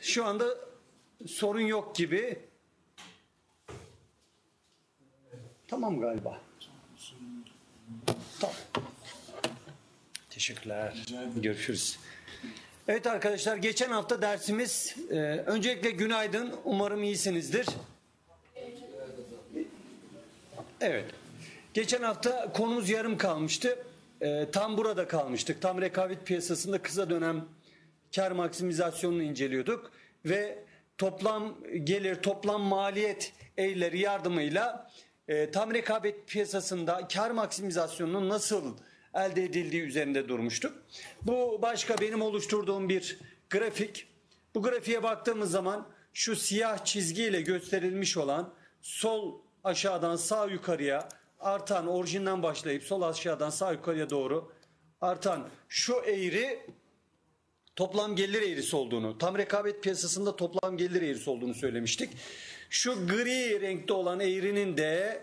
Şu anda sorun yok gibi. Tamam galiba. Tamam. Teşekkürler. Görüşürüz. Evet arkadaşlar geçen hafta dersimiz e, öncelikle günaydın. Umarım iyisinizdir. Evet. Geçen hafta konumuz yarım kalmıştı. E, tam burada kalmıştık. Tam rekabet piyasasında kısa dönem kar maksimizasyonunu inceliyorduk ve toplam gelir, toplam maliyet eğrileri yardımıyla e, tam rekabet piyasasında kar maksimizasyonunun nasıl elde edildiği üzerinde durmuştuk. Bu başka benim oluşturduğum bir grafik. Bu grafiğe baktığımız zaman şu siyah çizgiyle gösterilmiş olan sol aşağıdan sağ yukarıya artan orijinden başlayıp sol aşağıdan sağ yukarıya doğru artan şu eğri toplam gelir eğrisi olduğunu, tam rekabet piyasasında toplam gelir eğrisi olduğunu söylemiştik. Şu gri renkte olan eğrinin de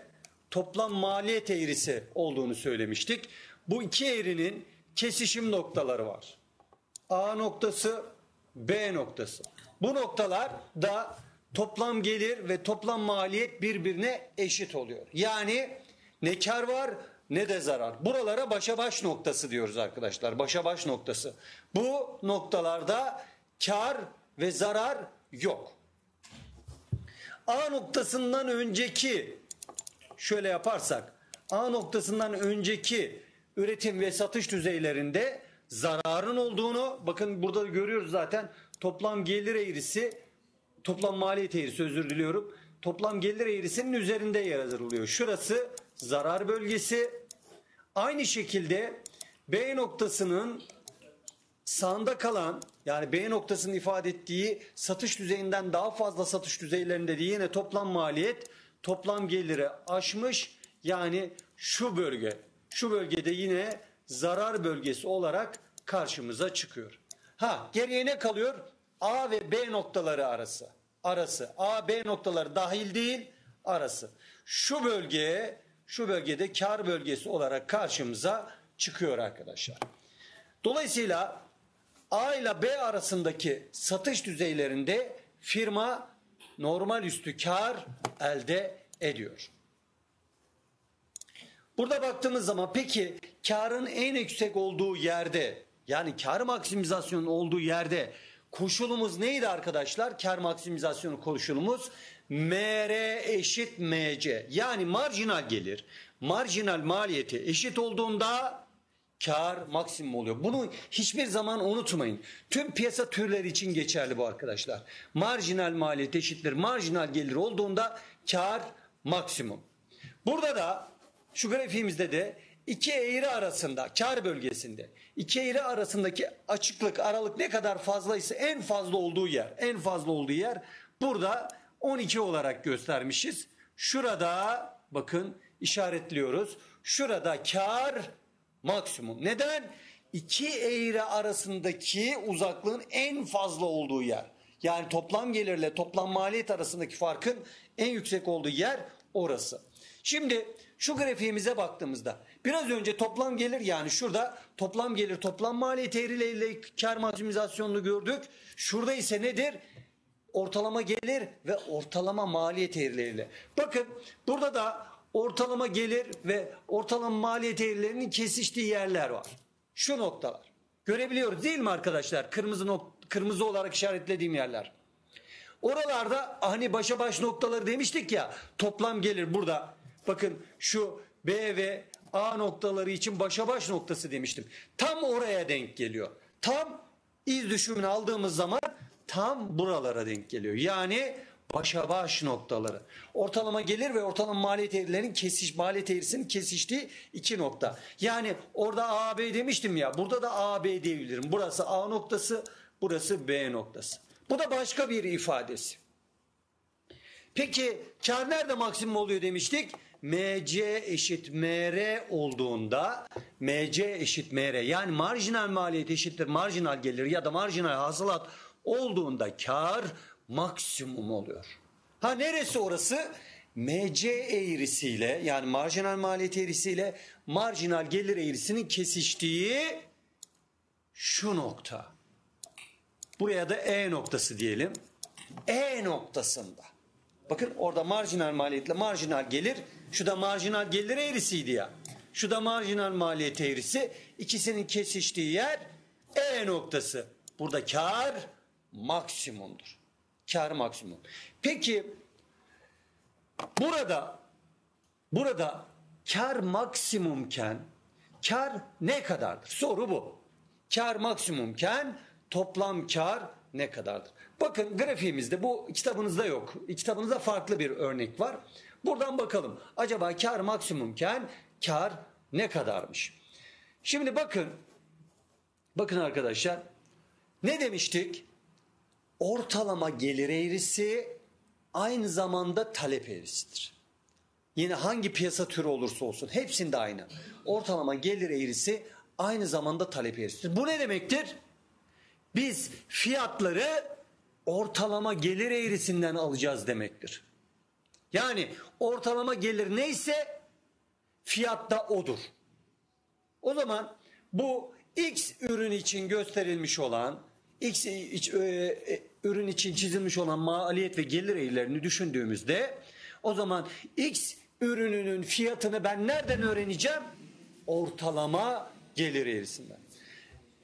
toplam maliyet eğrisi olduğunu söylemiştik. Bu iki eğrinin kesişim noktaları var. A noktası, B noktası. Bu noktalar da toplam gelir ve toplam maliyet birbirine eşit oluyor. Yani ne kar var ne de zarar. Buralara başa baş noktası diyoruz arkadaşlar. Başa baş noktası. Bu noktalarda kar ve zarar yok. A noktasından önceki şöyle yaparsak A noktasından önceki üretim ve satış düzeylerinde zararın olduğunu bakın burada görüyoruz zaten toplam gelir eğrisi toplam maliyet eğrisi özür diliyorum. Toplam gelir eğrisinin üzerinde yer alıyor. Şurası zarar bölgesi. Aynı şekilde B noktasının sağında kalan yani B noktasının ifade ettiği satış düzeyinden daha fazla satış düzeylerinde de yine toplam maliyet toplam geliri aşmış. Yani şu bölge şu bölgede yine zarar bölgesi olarak karşımıza çıkıyor. Ha geriye ne kalıyor? A ve B noktaları arası. Arası. A, B noktaları dahil değil arası. Şu bölgeye şu bölgede kar bölgesi olarak karşımıza çıkıyor arkadaşlar. Dolayısıyla A ile B arasındaki satış düzeylerinde firma normal üstü kar elde ediyor. Burada baktığımız zaman peki karın en yüksek olduğu yerde yani kar maksimizasyonun olduğu yerde koşulumuz neydi arkadaşlar? Kar maksimizasyonu koşulumuz MR eşit MC. Yani marjinal gelir, marjinal maliyeti eşit olduğunda kar maksimum oluyor. Bunu hiçbir zaman unutmayın. Tüm piyasa türleri için geçerli bu arkadaşlar. Marjinal maliyet eşittir marjinal gelir olduğunda kar maksimum. Burada da şu grafiğimizde de iki eğri arasında kar bölgesinde iki eğri arasındaki açıklık aralık ne kadar fazlaysa en fazla olduğu yer en fazla olduğu yer burada 12 olarak göstermişiz. Şurada bakın işaretliyoruz. Şurada kar maksimum. Neden? İki eğri arasındaki uzaklığın en fazla olduğu yer. Yani toplam gelirle toplam maliyet arasındaki farkın en yüksek olduğu yer orası. Şimdi şu grafiğimize baktığımızda biraz önce toplam gelir yani şurada toplam gelir toplam maliyet eğrileriyle kar maksimizasyonunu gördük. Şurada ise nedir? Ortalama gelir ve ortalama maliyet eğrileriyle. Bakın burada da ortalama gelir ve ortalama maliyet eğrilerinin kesiştiği yerler var. Şu noktalar. Görebiliyoruz değil mi arkadaşlar? Kırmızı nok kırmızı olarak işaretlediğim yerler. Oralarda hani başa baş noktaları demiştik ya toplam gelir burada. Bakın şu B ve A noktaları için başa baş noktası demiştim. Tam oraya denk geliyor. Tam iz düşümünü aldığımız zaman tam buralara denk geliyor. Yani başa baş noktaları. Ortalama gelir ve ortalama maliyet eğrilerinin kesiş maliyet eğrisinin kesiştiği iki nokta. Yani orada A B demiştim ya. Burada da A B diyebilirim. Burası A noktası, burası B noktası. Bu da başka bir ifadesi. Peki kar nerede maksimum oluyor demiştik? MC eşit MR olduğunda MC eşit MR yani marjinal maliyet eşittir marjinal gelir ya da marjinal hasılat olduğunda kar maksimum oluyor. Ha neresi orası? MC eğrisiyle yani marjinal maliyet eğrisiyle marjinal gelir eğrisinin kesiştiği şu nokta. Buraya da E noktası diyelim. E noktasında. Bakın orada marjinal maliyetle marjinal gelir. Şu da marjinal gelir eğrisiydi ya. Şu da marjinal maliyet eğrisi. İkisinin kesiştiği yer E noktası. Burada kar maksimumdur. Kar maksimum. Peki burada burada kar maksimumken kar ne kadardır? Soru bu. Kar maksimumken toplam kar ne kadardır? Bakın grafiğimizde bu kitabınızda yok. Kitabınızda farklı bir örnek var. Buradan bakalım. Acaba kar maksimumken kar ne kadarmış? Şimdi bakın. Bakın arkadaşlar. Ne demiştik? Ortalama gelir eğrisi aynı zamanda talep eğrisidir. Yine hangi piyasa türü olursa olsun hepsinde aynı. Ortalama gelir eğrisi aynı zamanda talep eğrisidir. Bu ne demektir? Biz fiyatları ortalama gelir eğrisinden alacağız demektir. Yani ortalama gelir neyse fiyat da odur. O zaman bu X ürün için gösterilmiş olan X iç, e, e, ürün için çizilmiş olan maliyet ve gelir eğrilerini düşündüğümüzde o zaman X ürününün fiyatını ben nereden öğreneceğim? Ortalama gelir eğrisinden.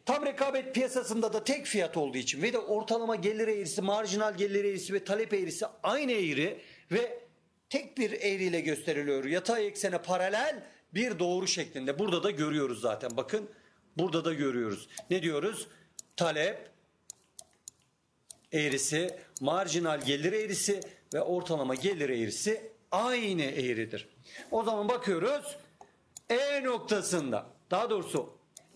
Tam rekabet piyasasında da tek fiyat olduğu için ve de ortalama gelir eğrisi, marjinal gelir eğrisi ve talep eğrisi aynı eğri ve tek bir eğriyle gösteriliyor. Yatay eksene paralel bir doğru şeklinde. Burada da görüyoruz zaten. Bakın burada da görüyoruz. Ne diyoruz? Talep eğrisi, marjinal gelir eğrisi ve ortalama gelir eğrisi aynı eğridir. O zaman bakıyoruz E noktasında daha doğrusu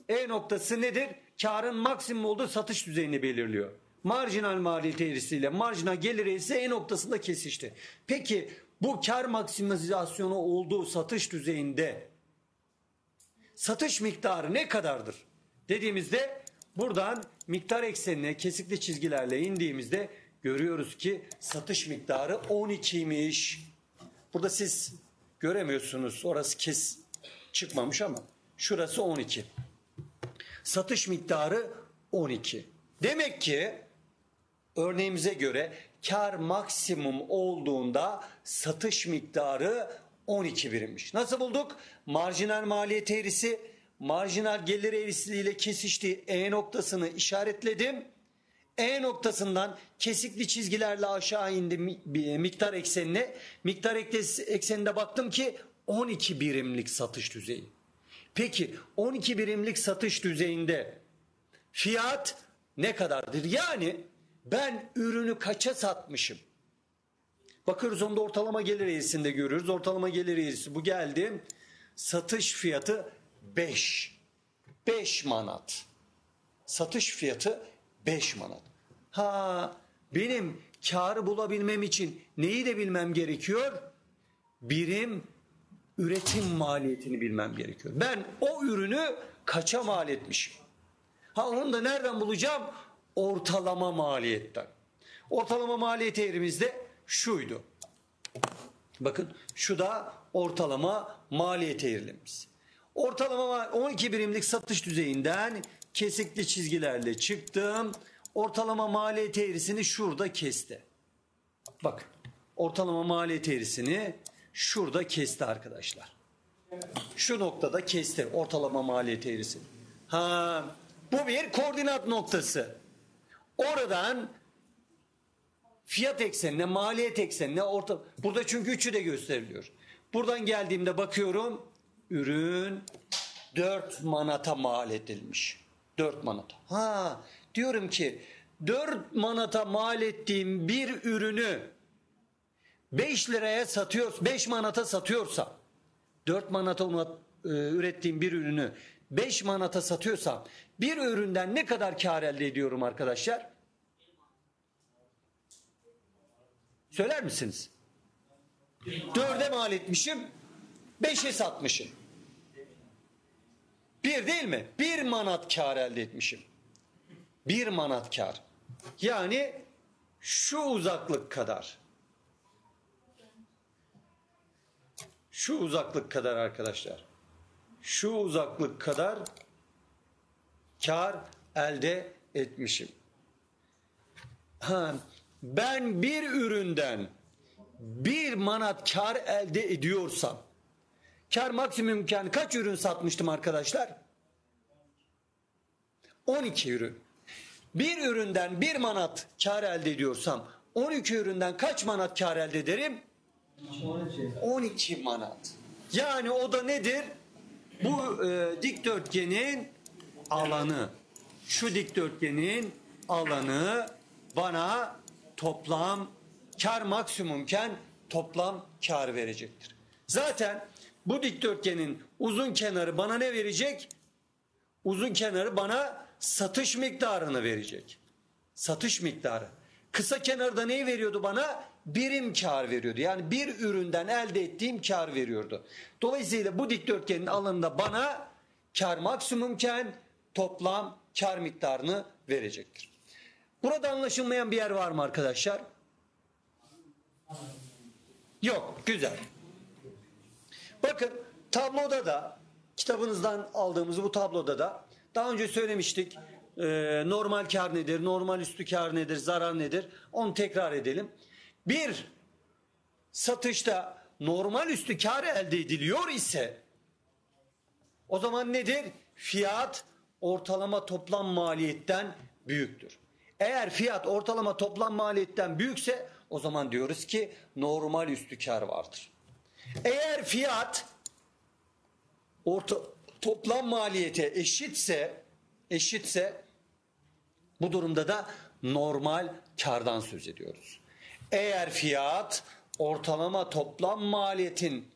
E noktası nedir? Karın maksimum olduğu satış düzeyini belirliyor. Marjinal maliyet eğrisiyle marjinal gelir eğrisi E noktasında kesişti. Peki bu kar maksimizasyonu olduğu satış düzeyinde satış miktarı ne kadardır? Dediğimizde buradan miktar eksenine kesikli çizgilerle indiğimizde görüyoruz ki satış miktarı 12'ymiş. Burada siz göremiyorsunuz. Orası kes çıkmamış ama şurası 12. Satış miktarı 12. Demek ki örneğimize göre kar maksimum olduğunda satış miktarı 12 birimmiş. Nasıl bulduk? Marjinal maliyet eğrisi, marjinal gelir eğrisiyle kesiştiği E noktasını işaretledim. E noktasından kesikli çizgilerle aşağı indi miktar eksenine. Miktar ekseninde baktım ki 12 birimlik satış düzeyi. Peki 12 birimlik satış düzeyinde fiyat ne kadardır? Yani ben ürünü kaça satmışım? Bakıyoruz onda ortalama gelir eğrisinde görüyoruz. Ortalama gelir eğrisi bu geldi. Satış fiyatı 5. 5 manat. Satış fiyatı 5 manat. Ha benim karı bulabilmem için neyi de bilmem gerekiyor? Birim üretim maliyetini bilmem gerekiyor. Ben o ürünü kaça mal etmişim? Ha onu da nereden bulacağım? Ortalama maliyetten. Ortalama maliyet eğrimizde şuydu. Bakın şu da ortalama maliyet eğrilimiz. Ortalama 12 birimlik satış düzeyinden kesikli çizgilerle çıktım. Ortalama maliyet eğrisini şurada kesti. Bak ortalama maliyet eğrisini şurada kesti arkadaşlar. Şu noktada kesti ortalama maliyet eğrisi. Ha, bu bir koordinat noktası. Oradan fiyat eksenine, maliyet eksenine orta burada çünkü üçü de gösteriliyor. Buradan geldiğimde bakıyorum ürün 4 manata mal edilmiş. 4 manata. Ha diyorum ki 4 manata mal ettiğim bir ürünü 5 liraya satıyor, 5 manata satıyorsa 4 manata e, ürettiğim bir ürünü 5 manata satıyorsam bir üründen ne kadar kar elde ediyorum arkadaşlar? Söyler misiniz? 4'e mal etmişim, 5'e satmışım. Bir değil mi? Bir manat kar elde etmişim. Bir manat kar. Yani şu uzaklık kadar. Şu uzaklık kadar arkadaşlar. Şu uzaklık kadar kar elde etmişim. Ha, ben bir üründen bir manat kar elde ediyorsam kar maksimumken kaç ürün satmıştım arkadaşlar? 12 ürün. Bir üründen bir manat kar elde ediyorsam 12 üründen kaç manat kar elde ederim? 12. 12 manat. Yani o da nedir? Bu e, dikdörtgenin alanı. Şu dikdörtgenin alanı bana toplam kar maksimumken toplam kar verecektir. Zaten bu dikdörtgenin uzun kenarı bana ne verecek? Uzun kenarı bana satış miktarını verecek. Satış miktarı. Kısa kenarda neyi veriyordu bana? Birim kar veriyordu. Yani bir üründen elde ettiğim kar veriyordu. Dolayısıyla bu dikdörtgenin alanında bana kar maksimumken toplam kar miktarını verecektir. Burada anlaşılmayan bir yer var mı arkadaşlar? Yok. Güzel. Bakın tabloda da kitabınızdan aldığımız bu tabloda da daha önce söylemiştik. Ee, normal kar nedir? Normal üstü kar nedir? Zarar nedir? Onu tekrar edelim. Bir satışta normal üstü kar elde ediliyor ise o zaman nedir? Fiyat ortalama toplam maliyetten büyüktür. Eğer fiyat ortalama toplam maliyetten büyükse o zaman diyoruz ki normal üstü kar vardır. Eğer fiyat orta, toplam maliyete eşitse eşitse bu durumda da normal kardan söz ediyoruz. Eğer fiyat ortalama toplam maliyetin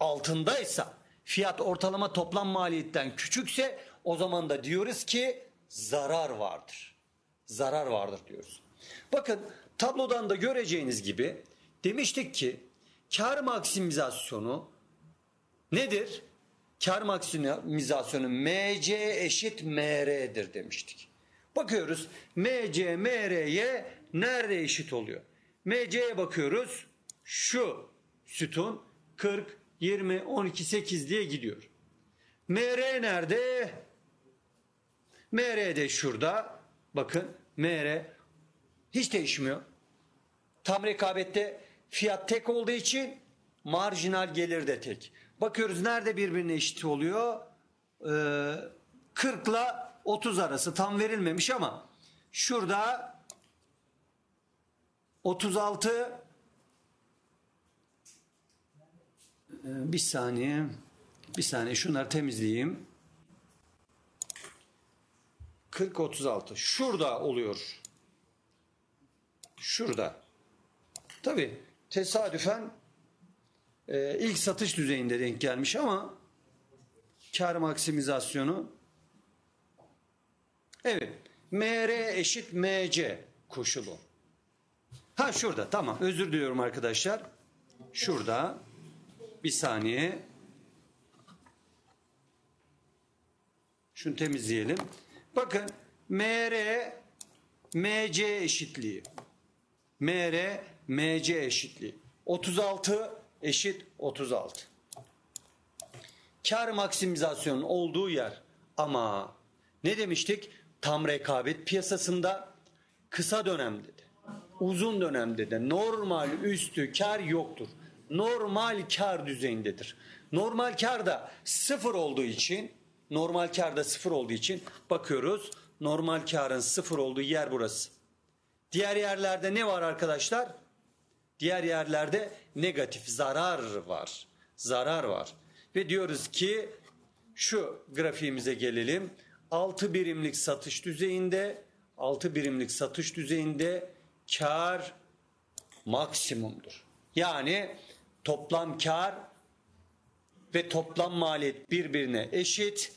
altındaysa, fiyat ortalama toplam maliyetten küçükse o zaman da diyoruz ki zarar vardır. Zarar vardır diyoruz. Bakın tablodan da göreceğiniz gibi demiştik ki kar maksimizasyonu nedir? Kar maksimizasyonu MC eşit MR'dir demiştik. Bakıyoruz MC MR'ye nerede eşit oluyor? MC'ye bakıyoruz. Şu sütun 40, 20, 12, 8 diye gidiyor. MR nerede? MR de şurada. Bakın MR hiç değişmiyor. Tam rekabette fiyat tek olduğu için marjinal gelir de tek. Bakıyoruz nerede birbirine eşit oluyor? Ee, 40 ile 30 arası. Tam verilmemiş ama şurada 36 bir saniye. Bir saniye. Şunları temizleyeyim. 40 36 şurada oluyor. Şurada. Tabi tesadüfen e, ilk satış düzeyinde denk gelmiş ama kar maksimizasyonu evet MR eşit MC koşulu Ha şurada tamam özür diliyorum arkadaşlar. Şurada bir saniye. Şunu temizleyelim. Bakın MR MC eşitliği. MR MC eşitliği. 36 eşit 36. Kar maksimizasyonun olduğu yer ama ne demiştik? Tam rekabet piyasasında kısa dönemde de uzun dönemde de normal üstü kar yoktur. Normal kar düzeyindedir. Normal kar da sıfır olduğu için normal kar da sıfır olduğu için bakıyoruz normal karın sıfır olduğu yer burası. Diğer yerlerde ne var arkadaşlar? Diğer yerlerde negatif zarar var. Zarar var. Ve diyoruz ki şu grafiğimize gelelim. 6 birimlik satış düzeyinde 6 birimlik satış düzeyinde kar maksimumdur. Yani toplam kar ve toplam maliyet birbirine eşit.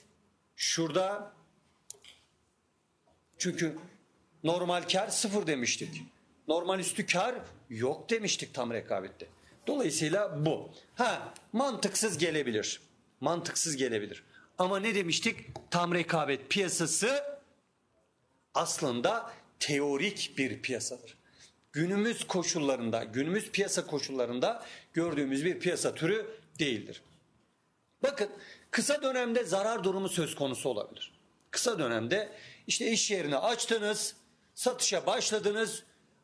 Şurada çünkü normal kar sıfır demiştik. Normal üstü kar yok demiştik tam rekabette. Dolayısıyla bu. Ha mantıksız gelebilir. Mantıksız gelebilir. Ama ne demiştik? Tam rekabet piyasası aslında teorik bir piyasadır günümüz koşullarında, günümüz piyasa koşullarında gördüğümüz bir piyasa türü değildir. Bakın kısa dönemde zarar durumu söz konusu olabilir. Kısa dönemde işte iş yerini açtınız, satışa başladınız,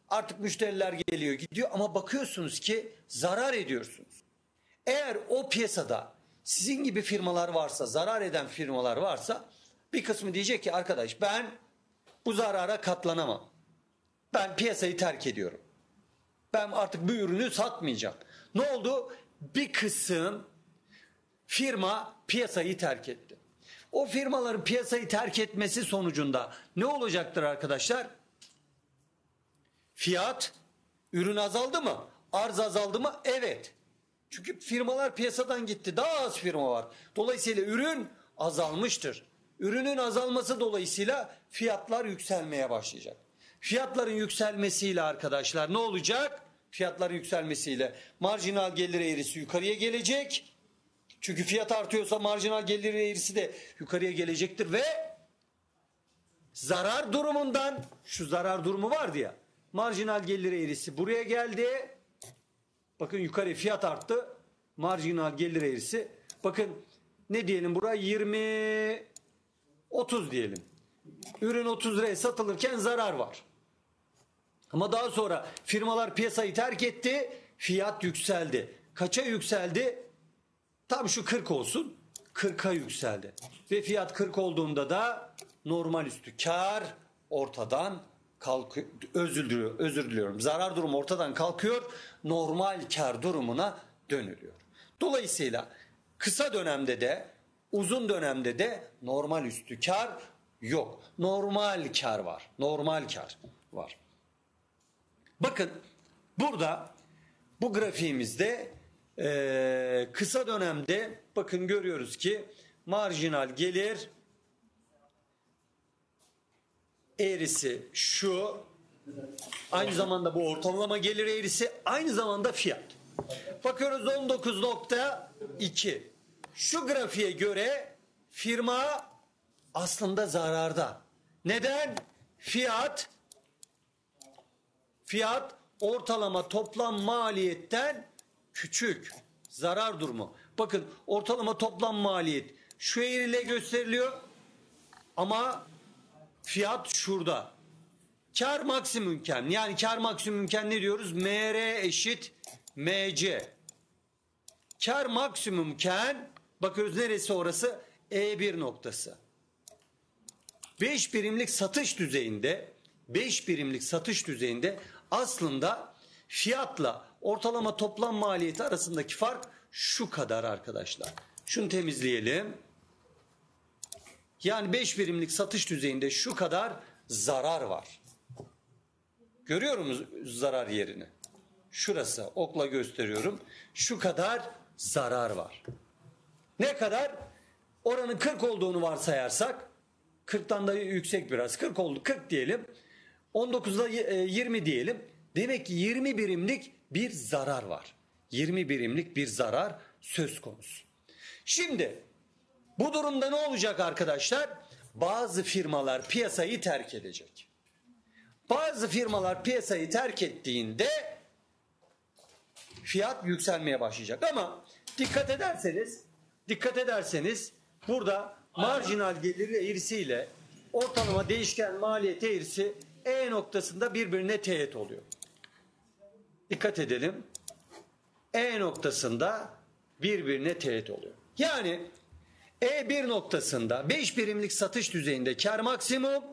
Artık müşteriler geliyor gidiyor ama bakıyorsunuz ki zarar ediyorsunuz. Eğer o piyasada sizin gibi firmalar varsa, zarar eden firmalar varsa bir kısmı diyecek ki arkadaş ben bu zarara katlanamam. Ben piyasayı terk ediyorum. Ben artık bu ürünü satmayacağım. Ne oldu? Bir kısım firma piyasayı terk etti. O firmaların piyasayı terk etmesi sonucunda ne olacaktır arkadaşlar? Fiyat, ürün azaldı mı? Arz azaldı mı? Evet. Çünkü firmalar piyasadan gitti. Daha az firma var. Dolayısıyla ürün azalmıştır. Ürünün azalması dolayısıyla fiyatlar yükselmeye başlayacak. Fiyatların yükselmesiyle arkadaşlar ne olacak? Fiyatların yükselmesiyle marjinal gelir eğrisi yukarıya gelecek. Çünkü fiyat artıyorsa marjinal gelir eğrisi de yukarıya gelecektir ve zarar durumundan şu zarar durumu vardı ya marjinal gelir eğrisi buraya geldi. Bakın yukarı fiyat arttı. Marjinal gelir eğrisi. Bakın ne diyelim buraya 20 30 diyelim. Ürün 30 liraya satılırken zarar var. Ama daha sonra firmalar piyasayı terk etti. Fiyat yükseldi. Kaça yükseldi? Tam şu 40 olsun. 40'a yükseldi. Ve fiyat 40 olduğunda da normal üstü kar ortadan kalkıyor. Özür diliyorum, özür diliyorum. Zarar durumu ortadan kalkıyor. Normal kar durumuna dönülüyor. Dolayısıyla kısa dönemde de uzun dönemde de normal üstü kar yok. Normal kar var. Normal kar var. Bakın burada bu grafiğimizde e, kısa dönemde bakın görüyoruz ki marjinal gelir eğrisi şu aynı zamanda bu ortalama gelir eğrisi aynı zamanda fiyat. Bakıyoruz 19.2 şu grafiğe göre firma aslında zararda. Neden? Fiyat fiyat ortalama toplam maliyetten küçük. Zarar durumu. Bakın ortalama toplam maliyet şu eğriyle gösteriliyor ama fiyat şurada. Kar maksimumken yani kar maksimumken ne diyoruz? MR eşit MC. Kar maksimumken bakıyoruz neresi orası? E1 noktası. 5 birimlik satış düzeyinde 5 birimlik satış düzeyinde aslında fiyatla ortalama toplam maliyeti arasındaki fark şu kadar arkadaşlar. Şunu temizleyelim. Yani 5 birimlik satış düzeyinde şu kadar zarar var. Görüyor musunuz zarar yerini? Şurası okla gösteriyorum. Şu kadar zarar var. Ne kadar? Oranın 40 olduğunu varsayarsak 40'tan da yüksek biraz. 40 oldu. 40 diyelim. 19'da 20 diyelim. Demek ki 20 birimlik bir zarar var. 20 birimlik bir zarar söz konusu. Şimdi bu durumda ne olacak arkadaşlar? Bazı firmalar piyasayı terk edecek. Bazı firmalar piyasayı terk ettiğinde fiyat yükselmeye başlayacak. Ama dikkat ederseniz, dikkat ederseniz burada marjinal gelir eğrisiyle ortalama değişken maliyet eğrisi E noktasında birbirine teğet oluyor. Dikkat edelim. E noktasında birbirine teğet oluyor. Yani E1 noktasında 5 birimlik satış düzeyinde kar maksimum,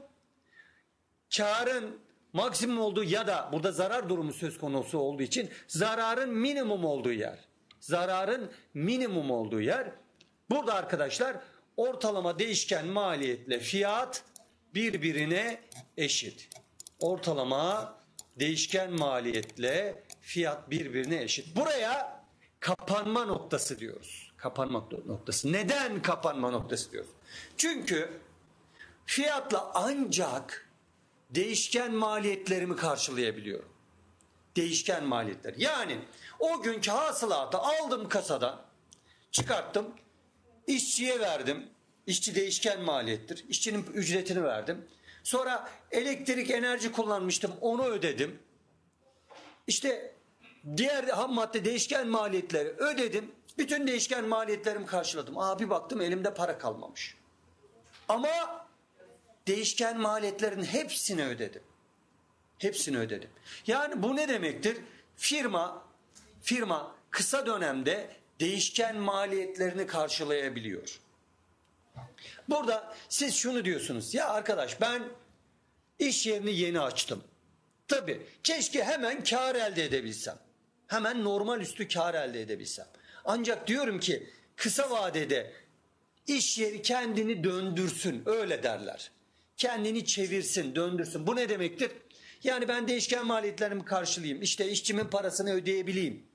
karın maksimum olduğu ya da burada zarar durumu söz konusu olduğu için zararın minimum olduğu yer. Zararın minimum olduğu yer. Burada arkadaşlar ortalama değişken maliyetle fiyat birbirine eşit. Ortalama değişken maliyetle fiyat birbirine eşit. Buraya kapanma noktası diyoruz. Kapanma noktası. Neden kapanma noktası diyoruz? Çünkü fiyatla ancak değişken maliyetlerimi karşılayabiliyorum. Değişken maliyetler. Yani o günkü hasılatı aldım kasadan, çıkarttım, işçiye verdim. İşçi değişken maliyettir. İşçinin ücretini verdim. Sonra elektrik enerji kullanmıştım, onu ödedim. İşte diğer ham madde değişken maliyetleri ödedim. Bütün değişken maliyetlerimi karşıladım. Aa bir baktım elimde para kalmamış. Ama değişken maliyetlerin hepsini ödedim. Hepsini ödedim. Yani bu ne demektir? Firma firma kısa dönemde değişken maliyetlerini karşılayabiliyor. Burada siz şunu diyorsunuz. Ya arkadaş ben iş yerini yeni açtım. Tabii keşke hemen kar elde edebilsem. Hemen normal üstü kar elde edebilsem. Ancak diyorum ki kısa vadede iş yeri kendini döndürsün öyle derler. Kendini çevirsin, döndürsün. Bu ne demektir? Yani ben değişken maliyetlerimi karşılayayım. İşte işçimin parasını ödeyebileyim.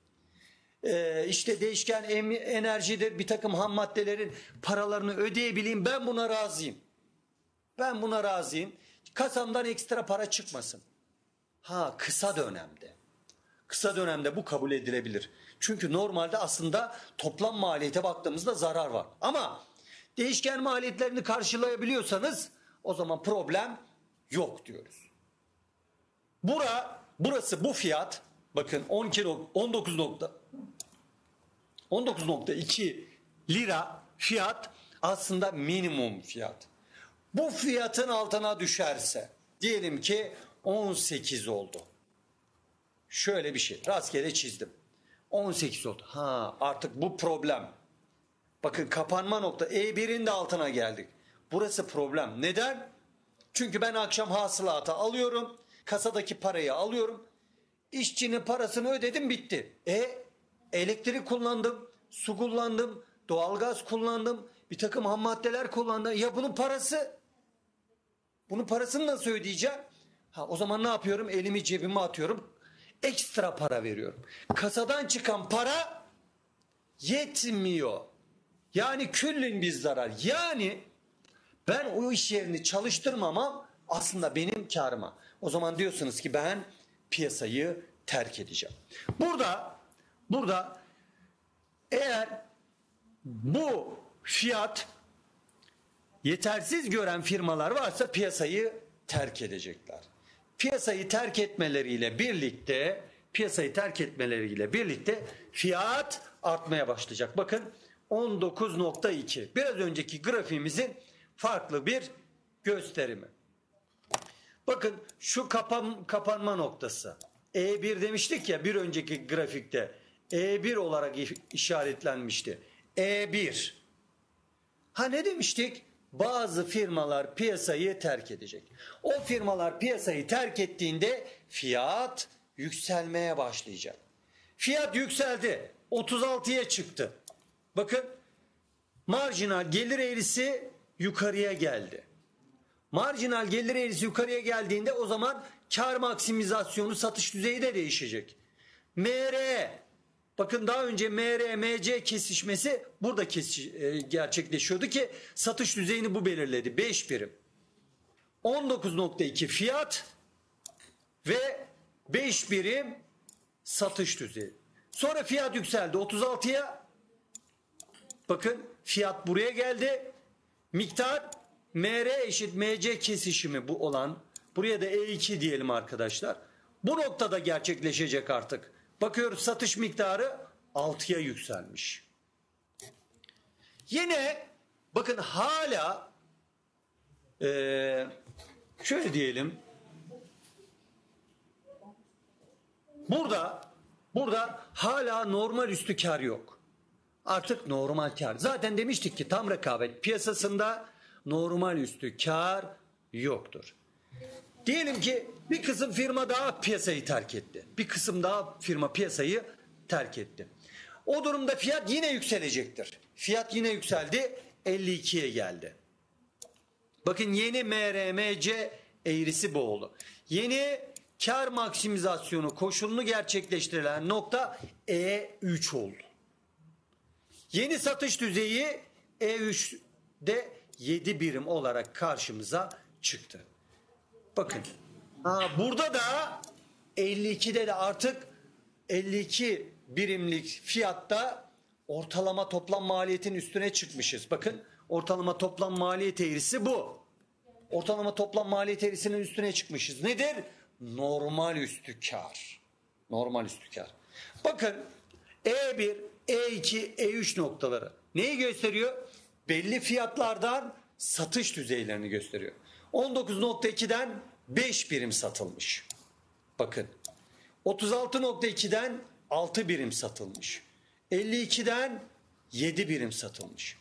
Ee, işte değişken enerjidir bir takım ham maddelerin paralarını ödeyebileyim. Ben buna razıyım. Ben buna razıyım. Kasamdan ekstra para çıkmasın. Ha kısa dönemde. Kısa dönemde bu kabul edilebilir. Çünkü normalde aslında toplam maliyete baktığımızda zarar var. Ama değişken maliyetlerini karşılayabiliyorsanız o zaman problem yok diyoruz. Bura, burası bu fiyat bakın 12 19 nokta 19.2 lira fiyat aslında minimum fiyat. Bu fiyatın altına düşerse diyelim ki 18 oldu. Şöyle bir şey rastgele çizdim. 18 oldu. Ha artık bu problem. Bakın kapanma nokta E1'in de altına geldik. Burası problem. Neden? Çünkü ben akşam hasılatı alıyorum. Kasadaki parayı alıyorum. İşçinin parasını ödedim bitti. E elektrik kullandım, su kullandım, doğalgaz kullandım, bir takım ham maddeler kullandım. Ya bunun parası? Bunun parasını nasıl ödeyeceğim? Ha, o zaman ne yapıyorum? Elimi cebime atıyorum. Ekstra para veriyorum. Kasadan çıkan para yetmiyor. Yani küllün bir zarar. Yani ben o iş yerini çalıştırmamam aslında benim karıma. O zaman diyorsunuz ki ben piyasayı terk edeceğim. Burada burada eğer bu fiyat yetersiz gören firmalar varsa piyasayı terk edecekler. Piyasayı terk etmeleriyle birlikte piyasayı terk etmeleriyle birlikte fiyat artmaya başlayacak. Bakın 19.2 biraz önceki grafiğimizin farklı bir gösterimi. Bakın şu kapan, kapanma noktası. E1 demiştik ya bir önceki grafikte. E1 olarak işaretlenmişti. E1. Ha ne demiştik? Bazı firmalar piyasayı terk edecek. O firmalar piyasayı terk ettiğinde fiyat yükselmeye başlayacak. Fiyat yükseldi. 36'ya çıktı. Bakın marjinal gelir eğrisi yukarıya geldi. Marjinal gelir eğrisi yukarıya geldiğinde o zaman kar maksimizasyonu satış düzeyi de değişecek. MR bakın daha önce MR MC kesişmesi burada kesiş, e, gerçekleşiyordu ki satış düzeyini bu belirledi 5 birim. 19.2 fiyat ve 5 birim satış düzeyi. Sonra fiyat yükseldi 36'ya. Bakın fiyat buraya geldi. Miktar MR eşit MC kesişimi bu olan buraya da E2 diyelim arkadaşlar. Bu noktada gerçekleşecek artık. Bakıyoruz satış miktarı 6'ya yükselmiş. Yine bakın hala ee, şöyle diyelim burada burada hala normal üstü kar yok. Artık normal kar. Zaten demiştik ki tam rekabet piyasasında normal üstü kar yoktur. Diyelim ki bir kısım firma daha piyasayı terk etti. Bir kısım daha firma piyasayı terk etti. O durumda fiyat yine yükselecektir. Fiyat yine yükseldi 52'ye geldi. Bakın yeni MRMC eğrisi oldu. Yeni kar maksimizasyonu koşulunu gerçekleştirilen nokta E3 oldu. Yeni satış düzeyi E3'de 7 birim olarak karşımıza çıktı. Bakın ha, burada da 52'de de artık 52 birimlik fiyatta ortalama toplam maliyetin üstüne çıkmışız. Bakın ortalama toplam maliyet eğrisi bu. Ortalama toplam maliyet eğrisinin üstüne çıkmışız. Nedir? Normal üstü kar. Normal üstü kar. Bakın E1, E2, E3 noktaları neyi gösteriyor? belli fiyatlardan satış düzeylerini gösteriyor. 19.2'den 5 birim satılmış. Bakın 36.2'den 6 birim satılmış. 52'den 7 birim satılmış.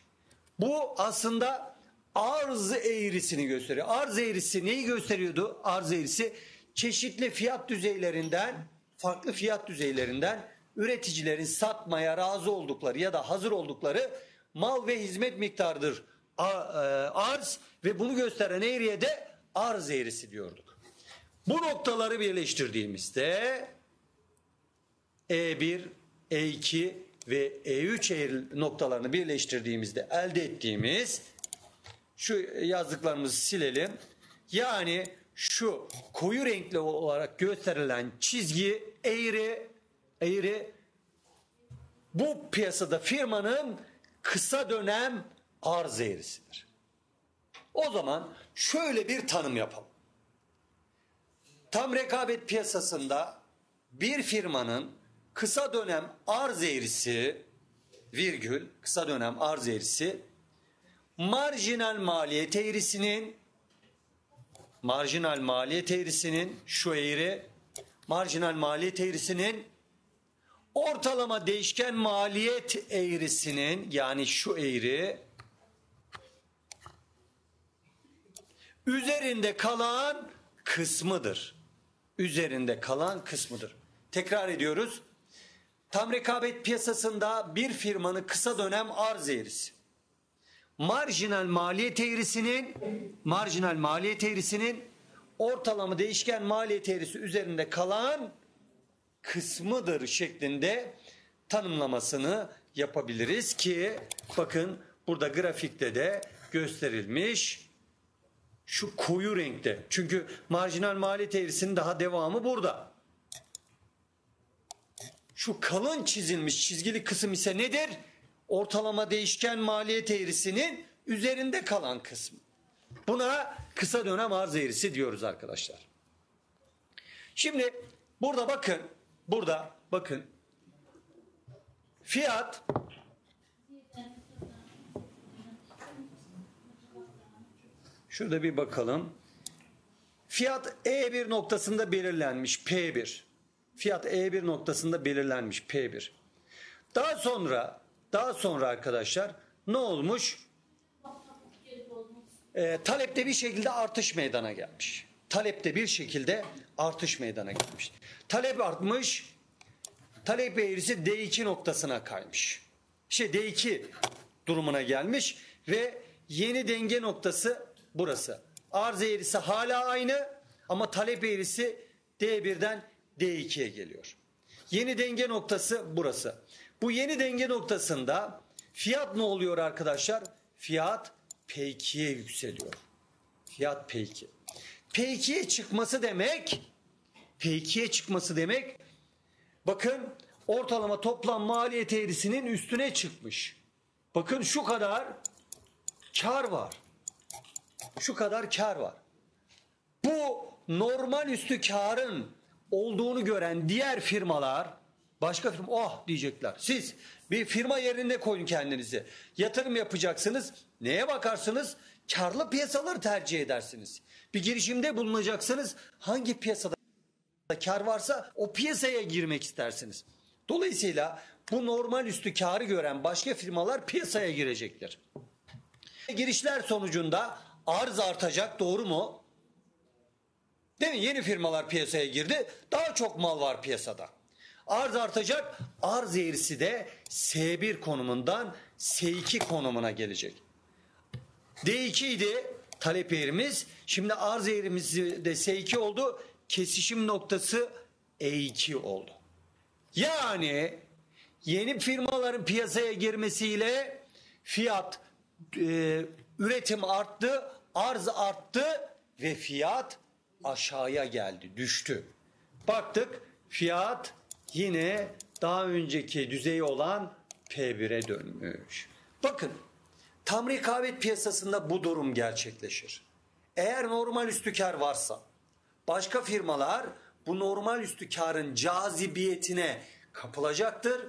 Bu aslında arz eğrisini gösteriyor. Arz eğrisi neyi gösteriyordu? Arz eğrisi çeşitli fiyat düzeylerinden, farklı fiyat düzeylerinden üreticilerin satmaya razı oldukları ya da hazır oldukları mal ve hizmet miktarıdır arz ve bunu gösteren eğriye de arz eğrisi diyorduk. Bu noktaları birleştirdiğimizde E1, E2 ve E3 eğri noktalarını birleştirdiğimizde elde ettiğimiz şu yazdıklarımızı silelim. Yani şu koyu renkli olarak gösterilen çizgi eğri eğri bu piyasada firmanın kısa dönem arz eğrisidir. O zaman şöyle bir tanım yapalım. Tam rekabet piyasasında bir firmanın kısa dönem arz eğrisi virgül kısa dönem arz eğrisi marjinal maliyet eğrisinin marjinal maliyet eğrisinin şu eğri marjinal maliyet eğrisinin ortalama değişken maliyet eğrisinin yani şu eğri üzerinde kalan kısmıdır. Üzerinde kalan kısmıdır. Tekrar ediyoruz. Tam rekabet piyasasında bir firmanın kısa dönem arz eğrisi. Marjinal maliyet eğrisinin marjinal maliyet eğrisinin ortalama değişken maliyet eğrisi üzerinde kalan kısmıdır şeklinde tanımlamasını yapabiliriz ki bakın burada grafikte de gösterilmiş şu koyu renkte. Çünkü marjinal maliyet eğrisinin daha devamı burada. Şu kalın çizilmiş çizgili kısım ise nedir? Ortalama değişken maliyet eğrisinin üzerinde kalan kısmı. Buna kısa dönem arz eğrisi diyoruz arkadaşlar. Şimdi burada bakın, burada bakın. Fiyat Şurada bir bakalım. Fiyat E1 noktasında belirlenmiş P1. Fiyat E1 noktasında belirlenmiş P1. Daha sonra daha sonra arkadaşlar ne olmuş? Ee, talepte bir şekilde artış meydana gelmiş. Talepte bir şekilde artış meydana gelmiş. Talep artmış. Talep eğrisi D2 noktasına kaymış. İşte D2 durumuna gelmiş ve yeni denge noktası burası. Arz eğrisi hala aynı ama talep eğrisi D1'den D2'ye geliyor. Yeni denge noktası burası. Bu yeni denge noktasında fiyat ne oluyor arkadaşlar? Fiyat P2'ye yükseliyor. Fiyat P2. P2'ye çıkması demek P2'ye çıkması demek bakın ortalama toplam maliyet eğrisinin üstüne çıkmış. Bakın şu kadar kar var. Şu kadar kar var. Bu normal üstü karın olduğunu gören diğer firmalar başka firma oh diyecekler. Siz bir firma yerine koyun kendinizi. Yatırım yapacaksınız. Neye bakarsınız? Karlı piyasaları tercih edersiniz. Bir girişimde bulunacaksınız. Hangi piyasada kar varsa o piyasaya girmek istersiniz. Dolayısıyla bu normal üstü karı gören başka firmalar piyasaya girecektir. Girişler sonucunda arz artacak doğru mu? Değil mi? Yeni firmalar piyasaya girdi. Daha çok mal var piyasada. Arz artacak. Arz eğrisi de S1 konumundan S2 konumuna gelecek. D2 idi talep eğrimiz. Şimdi arz eğrimiz de S2 oldu. Kesişim noktası E2 oldu. Yani yeni firmaların piyasaya girmesiyle fiyat e, üretim arttı, arz arttı ve fiyat aşağıya geldi, düştü. Baktık fiyat yine daha önceki düzeyi olan P1'e dönmüş. Bakın tam rekabet piyasasında bu durum gerçekleşir. Eğer normal üstü kar varsa başka firmalar bu normal üstü karın cazibiyetine kapılacaktır.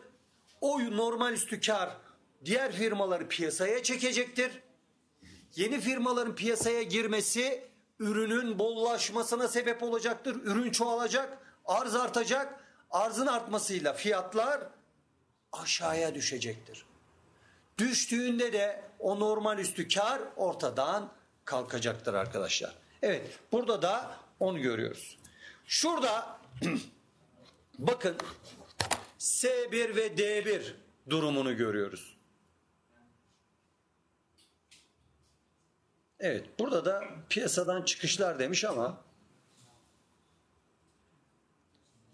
O normal üstü kar diğer firmaları piyasaya çekecektir. Yeni firmaların piyasaya girmesi ürünün bollaşmasına sebep olacaktır. Ürün çoğalacak, Arz artacak. Arzın artmasıyla fiyatlar aşağıya düşecektir. Düştüğünde de o normal üstü kar ortadan kalkacaktır arkadaşlar. Evet burada da onu görüyoruz. Şurada bakın S1 ve D1 durumunu görüyoruz. Evet burada da piyasadan çıkışlar demiş ama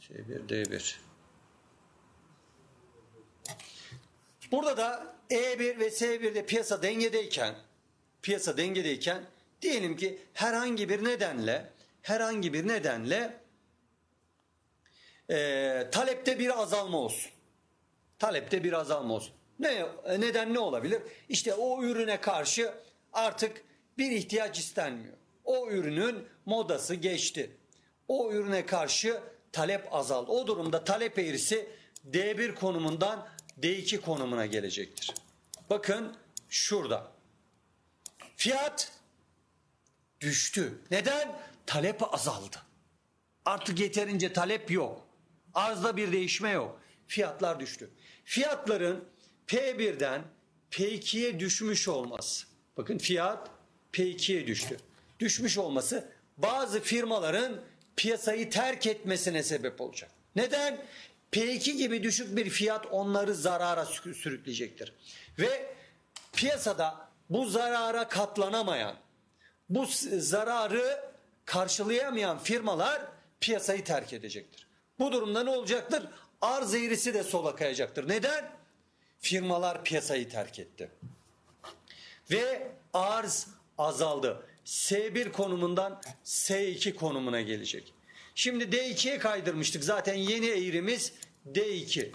S1 D1 Burada da E1 ve S1'de piyasa dengedeyken piyasa dengedeyken diyelim ki herhangi bir nedenle herhangi bir nedenle e, talepte bir azalma olsun. Talepte bir azalma olsun. Ne neden ne olabilir? İşte o ürüne karşı artık bir ihtiyaç istenmiyor. O ürünün modası geçti. O ürüne karşı talep azaldı. O durumda talep eğrisi D1 konumundan D2 konumuna gelecektir. Bakın şurada. Fiyat düştü. Neden? Talep azaldı. Artık yeterince talep yok. Arzda bir değişme yok. Fiyatlar düştü. Fiyatların P1'den P2'ye düşmüş olması. Bakın fiyat P2'ye düştü. Düşmüş olması bazı firmaların piyasayı terk etmesine sebep olacak. Neden? P2 gibi düşük bir fiyat onları zarara sürükleyecektir. Ve piyasada bu zarara katlanamayan, bu zararı karşılayamayan firmalar piyasayı terk edecektir. Bu durumda ne olacaktır? Arz eğrisi de sola kayacaktır. Neden? Firmalar piyasayı terk etti. Ve arz azaldı. S1 konumundan S2 konumuna gelecek. Şimdi D2'ye kaydırmıştık. Zaten yeni eğrimiz D2.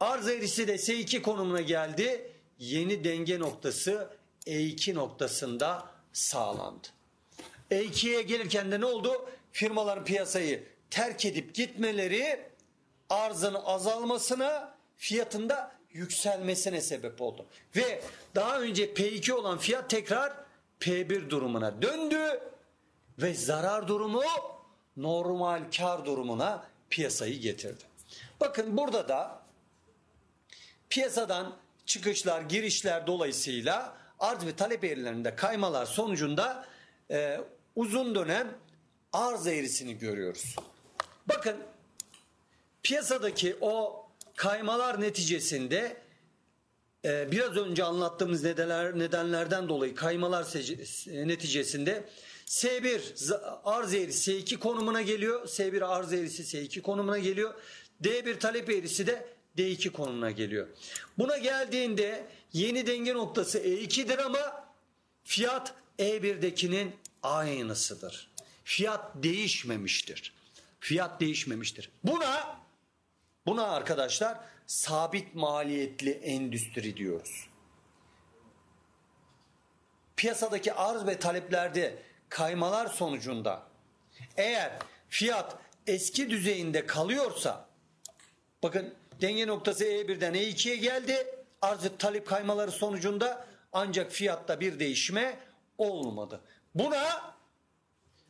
Arz eğrisi de S2 konumuna geldi. Yeni denge noktası E2 noktasında sağlandı. E2'ye gelirken de ne oldu? Firmaların piyasayı terk edip gitmeleri arzın azalmasına fiyatında yükselmesine sebep oldu. Ve daha önce P2 olan fiyat tekrar P1 durumuna döndü ve zarar durumu normal kar durumuna piyasayı getirdi. Bakın burada da piyasadan çıkışlar, girişler dolayısıyla arz ve talep eğrilerinde kaymalar sonucunda e, uzun dönem arz eğrisini görüyoruz. Bakın piyasadaki o kaymalar neticesinde biraz önce anlattığımız nedenler, nedenlerden dolayı kaymalar neticesinde S1 arz eğrisi S2 konumuna geliyor. S1 arz eğrisi S2 konumuna geliyor. D1 talep eğrisi de D2 konumuna geliyor. Buna geldiğinde yeni denge noktası E2'dir ama fiyat E1'dekinin aynısıdır. Fiyat değişmemiştir. Fiyat değişmemiştir. Buna buna arkadaşlar sabit maliyetli endüstri diyoruz. Piyasadaki arz ve taleplerde kaymalar sonucunda eğer fiyat eski düzeyinde kalıyorsa bakın denge noktası E1'den E2'ye geldi arz ve talep kaymaları sonucunda ancak fiyatta bir değişme olmadı. Buna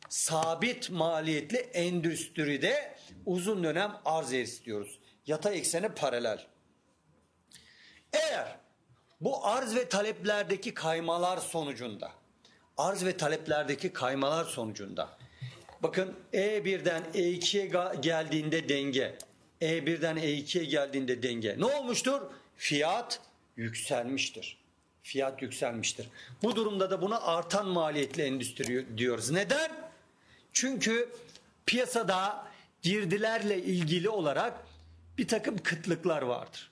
sabit maliyetli endüstride uzun dönem arz istiyoruz. Yatay eksene paralel. Eğer bu arz ve taleplerdeki kaymalar sonucunda arz ve taleplerdeki kaymalar sonucunda bakın E1'den E2'ye geldiğinde denge E1'den E2'ye geldiğinde denge ne olmuştur? Fiyat yükselmiştir. Fiyat yükselmiştir. Bu durumda da buna artan maliyetli endüstri diyoruz. Neden? Çünkü piyasada girdilerle ilgili olarak bir takım kıtlıklar vardır.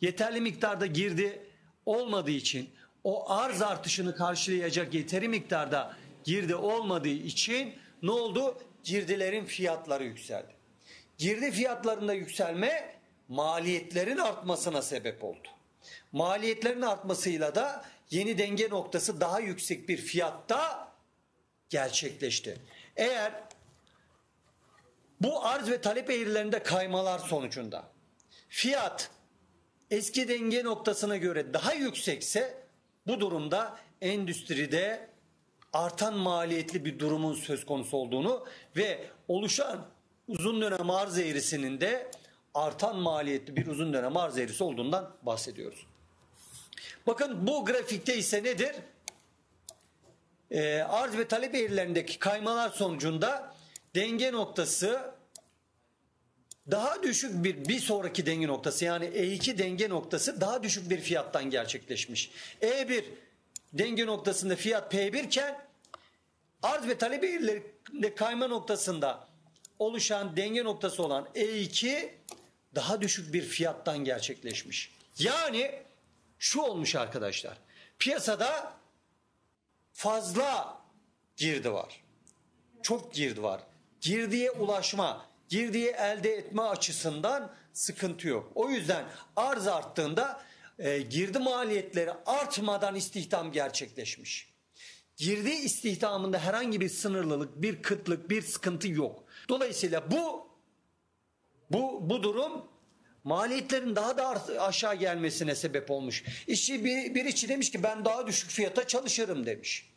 Yeterli miktarda girdi olmadığı için o arz artışını karşılayacak yeteri miktarda girdi olmadığı için ne oldu? Girdilerin fiyatları yükseldi. Girdi fiyatlarında yükselme maliyetlerin artmasına sebep oldu. Maliyetlerin artmasıyla da yeni denge noktası daha yüksek bir fiyatta gerçekleşti. Eğer bu arz ve talep eğrilerinde kaymalar sonucunda fiyat eski denge noktasına göre daha yüksekse bu durumda endüstride artan maliyetli bir durumun söz konusu olduğunu ve oluşan uzun dönem arz eğrisinin de artan maliyetli bir uzun dönem arz eğrisi olduğundan bahsediyoruz. Bakın bu grafikte ise nedir? Ee, arz ve talep eğrilerindeki kaymalar sonucunda denge noktası daha düşük bir bir sonraki denge noktası yani E2 denge noktası daha düşük bir fiyattan gerçekleşmiş. E1 denge noktasında fiyat P1 iken arz ve talep eğrilerinde kayma noktasında oluşan denge noktası olan E2 daha düşük bir fiyattan gerçekleşmiş. Yani şu olmuş arkadaşlar. Piyasada fazla girdi var. Çok girdi var. Girdiye ulaşma, girdiği elde etme açısından sıkıntı yok. O yüzden arz arttığında e, girdi maliyetleri artmadan istihdam gerçekleşmiş. Girdi istihdamında herhangi bir sınırlılık, bir kıtlık, bir sıkıntı yok. Dolayısıyla bu bu bu durum maliyetlerin daha da aşağı gelmesine sebep olmuş. İşçi bir, bir işçi demiş ki ben daha düşük fiyata çalışırım demiş.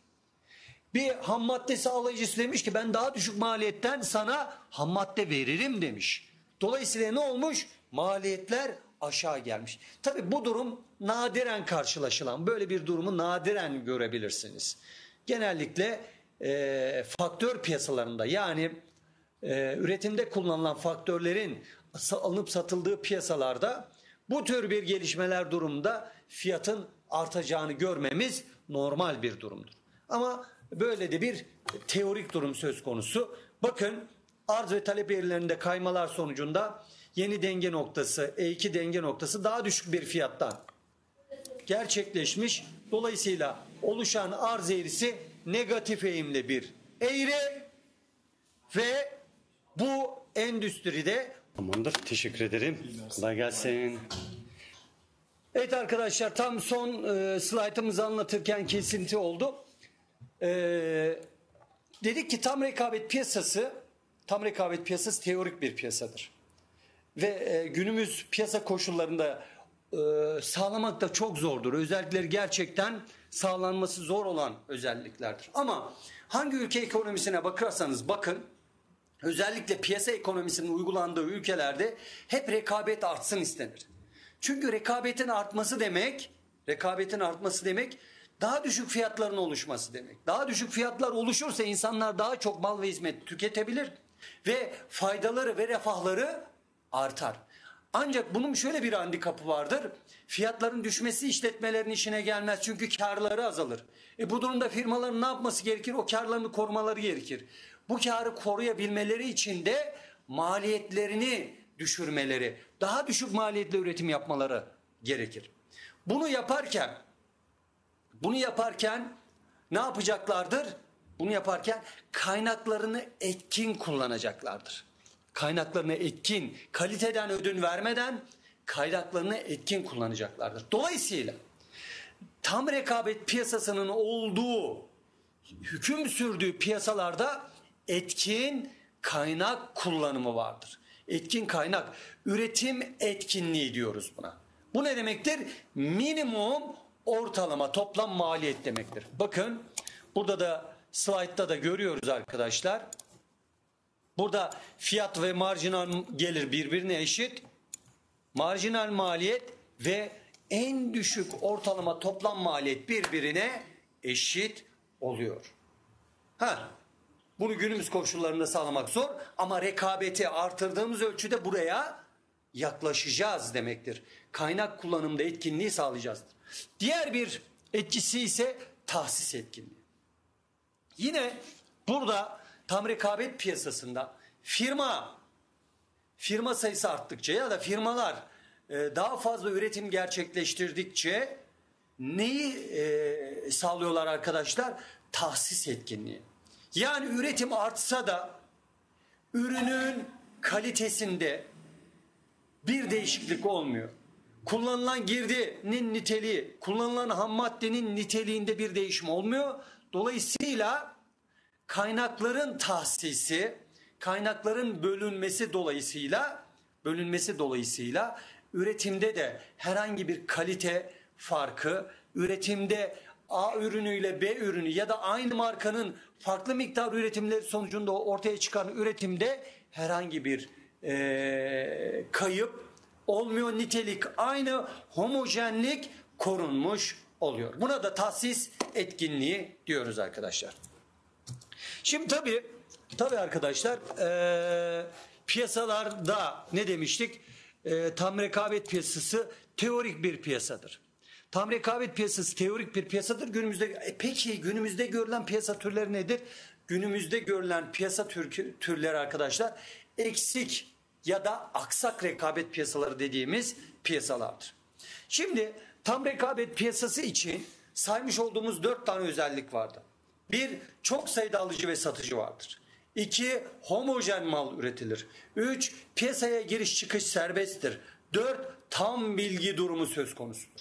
Bir ham madde sağlayıcısı demiş ki ben daha düşük maliyetten sana ham madde veririm demiş. Dolayısıyla ne olmuş? Maliyetler aşağı gelmiş. Tabi bu durum nadiren karşılaşılan böyle bir durumu nadiren görebilirsiniz. Genellikle e, faktör piyasalarında yani e, üretimde kullanılan faktörlerin alınıp satıldığı piyasalarda bu tür bir gelişmeler durumunda fiyatın artacağını görmemiz normal bir durumdur. Ama böyle de bir teorik durum söz konusu. Bakın arz ve talep eğrilerinde kaymalar sonucunda yeni denge noktası, E2 denge noktası daha düşük bir fiyattan gerçekleşmiş. Dolayısıyla oluşan arz eğrisi negatif eğimli bir eğri ve bu endüstride Tamamdır. Teşekkür ederim. Kolay gelsin. Evet arkadaşlar tam son e, slaytımızı anlatırken kesinti oldu. E, dedik ki tam rekabet piyasası tam rekabet piyasası teorik bir piyasadır. Ve e, günümüz piyasa koşullarında e, sağlamak da çok zordur. Özellikleri gerçekten sağlanması zor olan özelliklerdir. Ama hangi ülke ekonomisine bakarsanız bakın özellikle piyasa ekonomisinin uygulandığı ülkelerde hep rekabet artsın istenir. Çünkü rekabetin artması demek, rekabetin artması demek daha düşük fiyatların oluşması demek. Daha düşük fiyatlar oluşursa insanlar daha çok mal ve hizmet tüketebilir ve faydaları ve refahları artar. Ancak bunun şöyle bir handikapı vardır. Fiyatların düşmesi işletmelerin işine gelmez çünkü karları azalır. E bu durumda firmaların ne yapması gerekir? O karlarını korumaları gerekir. Bu karı koruyabilmeleri için de maliyetlerini düşürmeleri, daha düşük maliyetle üretim yapmaları gerekir. Bunu yaparken bunu yaparken ne yapacaklardır? Bunu yaparken kaynaklarını etkin kullanacaklardır. Kaynaklarını etkin, kaliteden ödün vermeden kaynaklarını etkin kullanacaklardır. Dolayısıyla tam rekabet piyasasının olduğu, hüküm sürdüğü piyasalarda etkin kaynak kullanımı vardır. Etkin kaynak, üretim etkinliği diyoruz buna. Bu ne demektir? Minimum ortalama toplam maliyet demektir. Bakın burada da slaytta da görüyoruz arkadaşlar. Burada fiyat ve marjinal gelir birbirine eşit. Marjinal maliyet ve en düşük ortalama toplam maliyet birbirine eşit oluyor. Ha, bunu günümüz koşullarında sağlamak zor ama rekabeti artırdığımız ölçüde buraya yaklaşacağız demektir. Kaynak kullanımda etkinliği sağlayacağızdır. Diğer bir etkisi ise tahsis etkinliği. Yine burada tam rekabet piyasasında firma firma sayısı arttıkça ya da firmalar e, daha fazla üretim gerçekleştirdikçe neyi e, sağlıyorlar arkadaşlar? Tahsis etkinliği. Yani üretim artsa da ürünün kalitesinde bir değişiklik olmuyor. Kullanılan girdinin niteliği, kullanılan ham maddenin niteliğinde bir değişim olmuyor. Dolayısıyla kaynakların tahsisi, kaynakların bölünmesi dolayısıyla bölünmesi dolayısıyla üretimde de herhangi bir kalite farkı, üretimde A ürünüyle B ürünü ya da aynı markanın farklı miktar üretimleri sonucunda ortaya çıkan üretimde herhangi bir e, kayıp olmuyor. Nitelik aynı homojenlik korunmuş oluyor. Buna da tahsis etkinliği diyoruz arkadaşlar. Şimdi tabii tabii arkadaşlar e, piyasalarda ne demiştik? E, tam rekabet piyasası teorik bir piyasadır. Tam rekabet piyasası teorik bir piyasadır. Günümüzde e, peki günümüzde görülen piyasa türleri nedir? Günümüzde görülen piyasa tür, türleri arkadaşlar eksik ya da aksak rekabet piyasaları dediğimiz piyasalardır. Şimdi tam rekabet piyasası için saymış olduğumuz dört tane özellik vardı. Bir, çok sayıda alıcı ve satıcı vardır. İki, homojen mal üretilir. Üç, piyasaya giriş çıkış serbesttir. Dört, tam bilgi durumu söz konusudur.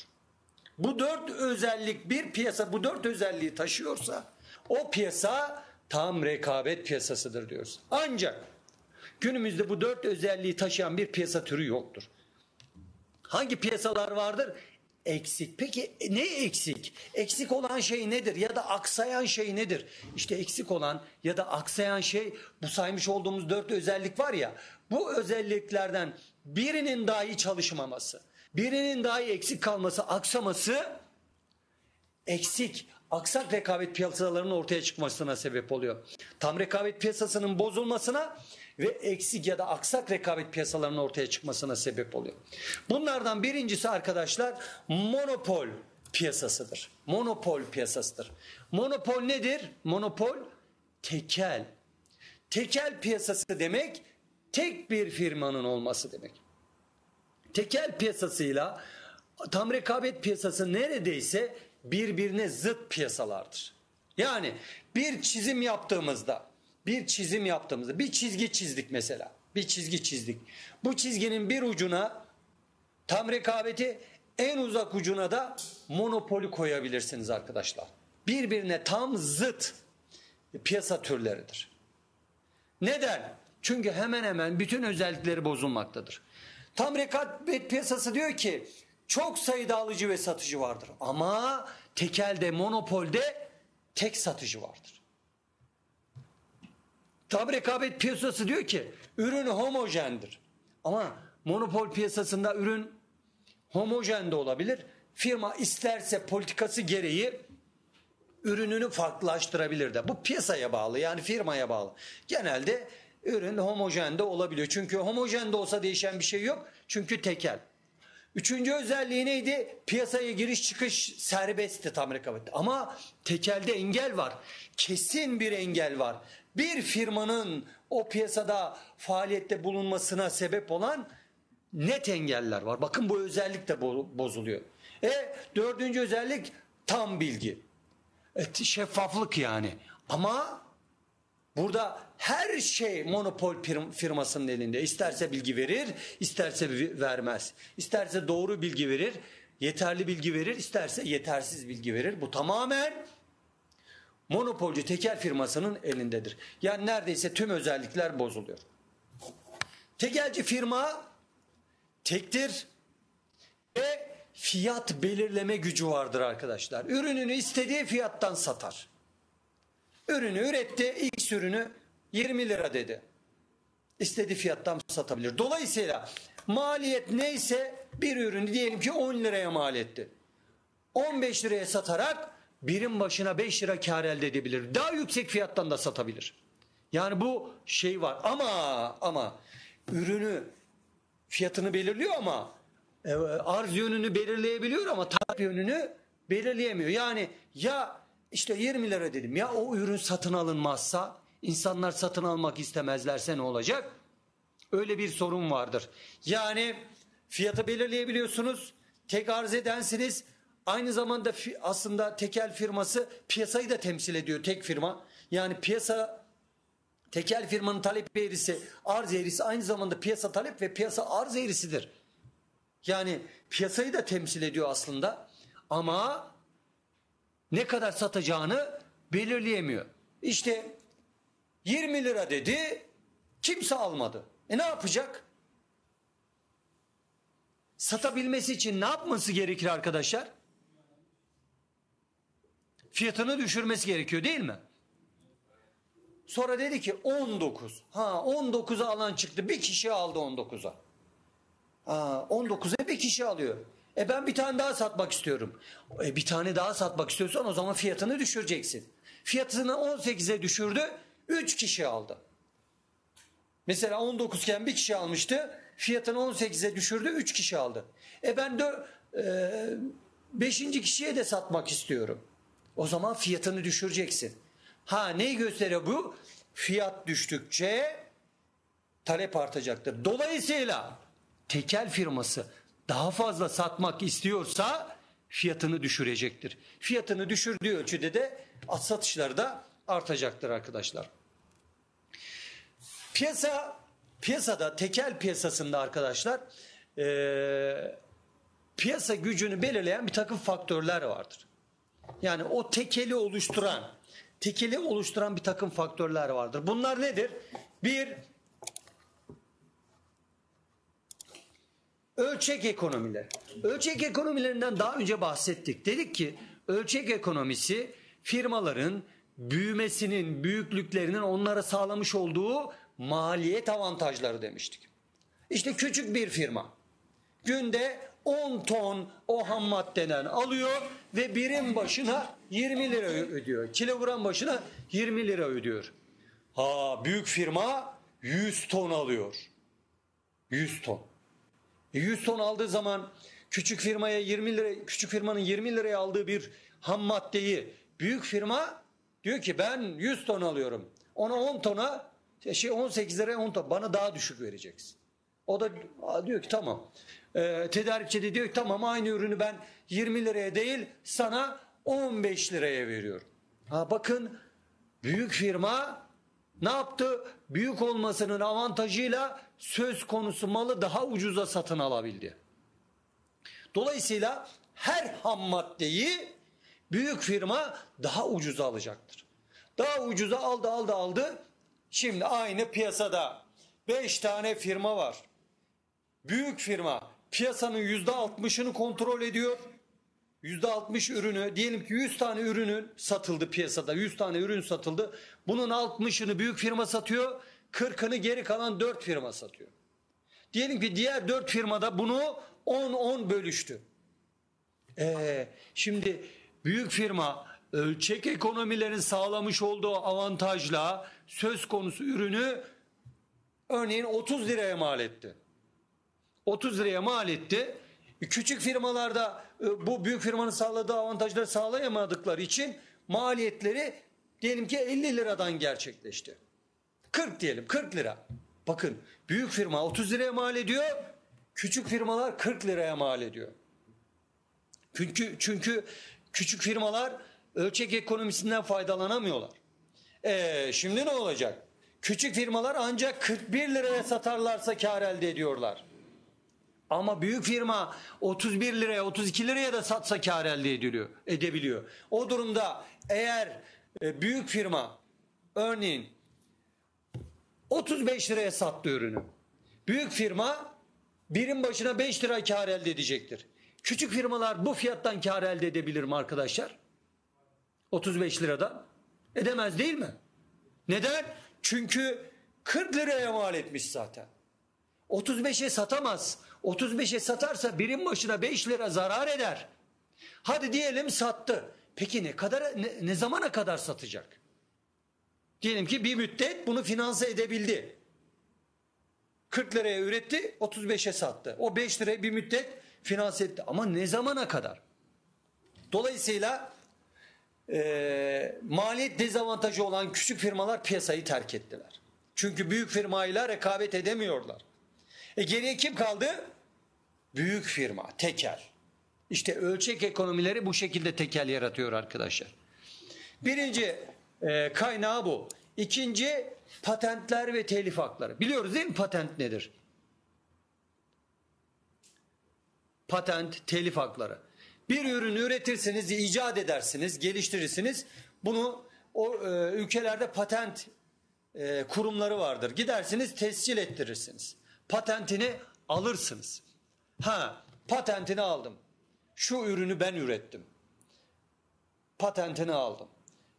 Bu dört özellik bir piyasa bu dört özelliği taşıyorsa o piyasa tam rekabet piyasasıdır diyoruz. Ancak günümüzde bu dört özelliği taşıyan bir piyasa türü yoktur. Hangi piyasalar vardır? Eksik. Peki ne eksik? Eksik olan şey nedir? Ya da aksayan şey nedir? İşte eksik olan ya da aksayan şey bu saymış olduğumuz dört özellik var ya. Bu özelliklerden birinin dahi çalışmaması, birinin dahi eksik kalması, aksaması eksik, aksak rekabet piyasalarının ortaya çıkmasına sebep oluyor. Tam rekabet piyasasının bozulmasına ve eksik ya da aksak rekabet piyasalarının ortaya çıkmasına sebep oluyor. Bunlardan birincisi arkadaşlar monopol piyasasıdır. Monopol piyasasıdır. Monopol nedir? Monopol tekel. Tekel piyasası demek tek bir firmanın olması demek. Tekel piyasasıyla tam rekabet piyasası neredeyse birbirine zıt piyasalardır. Yani bir çizim yaptığımızda bir çizim yaptığımızda bir çizgi çizdik mesela. Bir çizgi çizdik. Bu çizginin bir ucuna tam rekabeti en uzak ucuna da monopoli koyabilirsiniz arkadaşlar. Birbirine tam zıt piyasa türleridir. Neden? Çünkü hemen hemen bütün özellikleri bozulmaktadır. Tam rekabet piyasası diyor ki çok sayıda alıcı ve satıcı vardır. Ama tekelde, monopolde tek satıcı vardır. Tam rekabet piyasası diyor ki ürün homojendir. Ama monopol piyasasında ürün homojen de olabilir. Firma isterse politikası gereği ürününü farklılaştırabilir de. Bu piyasaya bağlı yani firmaya bağlı. Genelde ürün homojen de olabiliyor. Çünkü homojen de olsa değişen bir şey yok. Çünkü tekel. Üçüncü özelliği neydi? Piyasaya giriş çıkış serbestti tam rekabette. Ama tekelde engel var. Kesin bir engel var. Bir firmanın o piyasada faaliyette bulunmasına sebep olan net engeller var. Bakın bu özellik de bozuluyor. E dördüncü özellik tam bilgi. E, şeffaflık yani. Ama burada her şey monopol firmasının elinde. İsterse bilgi verir, isterse vermez. İsterse doğru bilgi verir, yeterli bilgi verir, isterse yetersiz bilgi verir. Bu tamamen monopolcu tekel firmasının elindedir. Yani neredeyse tüm özellikler bozuluyor. Tekelci firma tektir ve fiyat belirleme gücü vardır arkadaşlar. Ürününü istediği fiyattan satar. Ürünü üretti, X ürünü 20 lira dedi. İstediği fiyattan satabilir. Dolayısıyla maliyet neyse bir ürünü diyelim ki 10 liraya mal etti. 15 liraya satarak birim başına 5 lira kar elde edebilir. Daha yüksek fiyattan da satabilir. Yani bu şey var ama ama ürünü fiyatını belirliyor ama arz yönünü belirleyebiliyor ama talep yönünü belirleyemiyor. Yani ya işte 20 lira dedim ya o ürün satın alınmazsa insanlar satın almak istemezlerse ne olacak? Öyle bir sorun vardır. Yani fiyatı belirleyebiliyorsunuz. Tek arz edensiniz. Aynı zamanda aslında tekel firması piyasayı da temsil ediyor tek firma. Yani piyasa tekel firmanın talep eğrisi, arz eğrisi aynı zamanda piyasa talep ve piyasa arz eğrisidir. Yani piyasayı da temsil ediyor aslında. Ama ne kadar satacağını belirleyemiyor. İşte 20 lira dedi kimse almadı. E ne yapacak? Satabilmesi için ne yapması gerekir arkadaşlar? Fiyatını düşürmesi gerekiyor değil mi? Sonra dedi ki 19. Ha 19'a alan çıktı. Bir kişi aldı 19'a. Ha 19'a bir kişi alıyor. E ben bir tane daha satmak istiyorum. E bir tane daha satmak istiyorsan o zaman fiyatını düşüreceksin. Fiyatını 18'e düşürdü. 3 kişi aldı. Mesela 19 iken bir kişi almıştı. Fiyatını 18'e düşürdü. 3 kişi aldı. E ben de 5. E, kişiye de satmak istiyorum. O zaman fiyatını düşüreceksin. Ha neyi gösteriyor bu? Fiyat düştükçe talep artacaktır. Dolayısıyla tekel firması daha fazla satmak istiyorsa fiyatını düşürecektir. Fiyatını düşürdüğü ölçüde de satışları da artacaktır arkadaşlar. Piyasa piyasada tekel piyasasında arkadaşlar e, piyasa gücünü belirleyen bir takım faktörler vardır. Yani o tekeli oluşturan tekeli oluşturan bir takım faktörler vardır. Bunlar nedir? Bir ölçek ekonomileri. Ölçek ekonomilerinden daha önce bahsettik. Dedik ki ölçek ekonomisi firmaların büyümesinin, büyüklüklerinin onlara sağlamış olduğu maliyet avantajları demiştik. İşte küçük bir firma günde 10 ton o ham maddeden alıyor ve birim başına 20 lira ödüyor. Kilogram başına 20 lira ödüyor. Ha büyük firma 100 ton alıyor. 100 ton. E 100 ton aldığı zaman küçük firmaya 20 lira küçük firmanın 20 liraya aldığı bir ham maddeyi büyük firma diyor ki ben 100 ton alıyorum. Ona 10 tona şey 18 liraya 10 ton bana daha düşük vereceksin. O da diyor ki tamam. Ee, tedarikçi de diyor ki tamam aynı ürünü ben 20 liraya değil sana 15 liraya veriyorum. Ha bakın büyük firma ne yaptı? Büyük olmasının avantajıyla söz konusu malı daha ucuza satın alabildi. Dolayısıyla her ham maddeyi büyük firma daha ucuza alacaktır. Daha ucuza aldı aldı aldı. Şimdi aynı piyasada 5 tane firma var. Büyük firma piyasanın %60'ını kontrol ediyor. %60 ürünü diyelim ki 100 tane ürünün satıldı piyasada 100 tane ürün satıldı. Bunun 60'ını büyük firma satıyor 40'ını geri kalan 4 firma satıyor. Diyelim ki diğer 4 firmada bunu 10-10 bölüştü. Ee, şimdi büyük firma ölçek ekonomilerin sağlamış olduğu avantajla söz konusu ürünü örneğin 30 liraya mal etti. 30 liraya mal etti. Küçük firmalarda e, bu büyük firmanın sağladığı avantajları sağlayamadıkları için maliyetleri diyelim ki 50 liradan gerçekleşti. 40 diyelim 40 lira. Bakın büyük firma 30 liraya mal ediyor. Küçük firmalar 40 liraya mal ediyor. Çünkü çünkü küçük firmalar ölçek ekonomisinden faydalanamıyorlar. Ee, şimdi ne olacak? Küçük firmalar ancak 41 liraya satarlarsa kar elde ediyorlar. Ama büyük firma 31 liraya 32 liraya da satsa kar elde ediliyor, edebiliyor. O durumda eğer e, büyük firma örneğin 35 liraya sattı ürünü. Büyük firma birim başına 5 lira kar elde edecektir. Küçük firmalar bu fiyattan kar elde edebilir mi arkadaşlar? 35 liradan. Edemez değil mi? Neden? Çünkü 40 liraya mal etmiş zaten. 35'e satamaz. 35'e satarsa birim başına 5 lira zarar eder. Hadi diyelim sattı. Peki ne kadar ne, ne zamana kadar satacak? Diyelim ki bir müddet bunu finanse edebildi. 40 liraya üretti, 35'e sattı. O 5 liraya bir müddet finanse etti. Ama ne zamana kadar? Dolayısıyla e, maliyet dezavantajı olan küçük firmalar piyasayı terk ettiler. Çünkü büyük firmayla rekabet edemiyorlar. E geriye kim kaldı? Büyük firma, tekel. İşte ölçek ekonomileri bu şekilde tekel yaratıyor arkadaşlar. Birinci e, kaynağı bu. İkinci patentler ve telif hakları. Biliyoruz değil mi patent nedir? Patent, telif hakları. Bir ürünü üretirsiniz, icat edersiniz, geliştirirsiniz. Bunu o e, ülkelerde patent e, kurumları vardır. Gidersiniz, tescil ettirirsiniz. Patentini alırsınız. Ha, patentini aldım. Şu ürünü ben ürettim. Patentini aldım.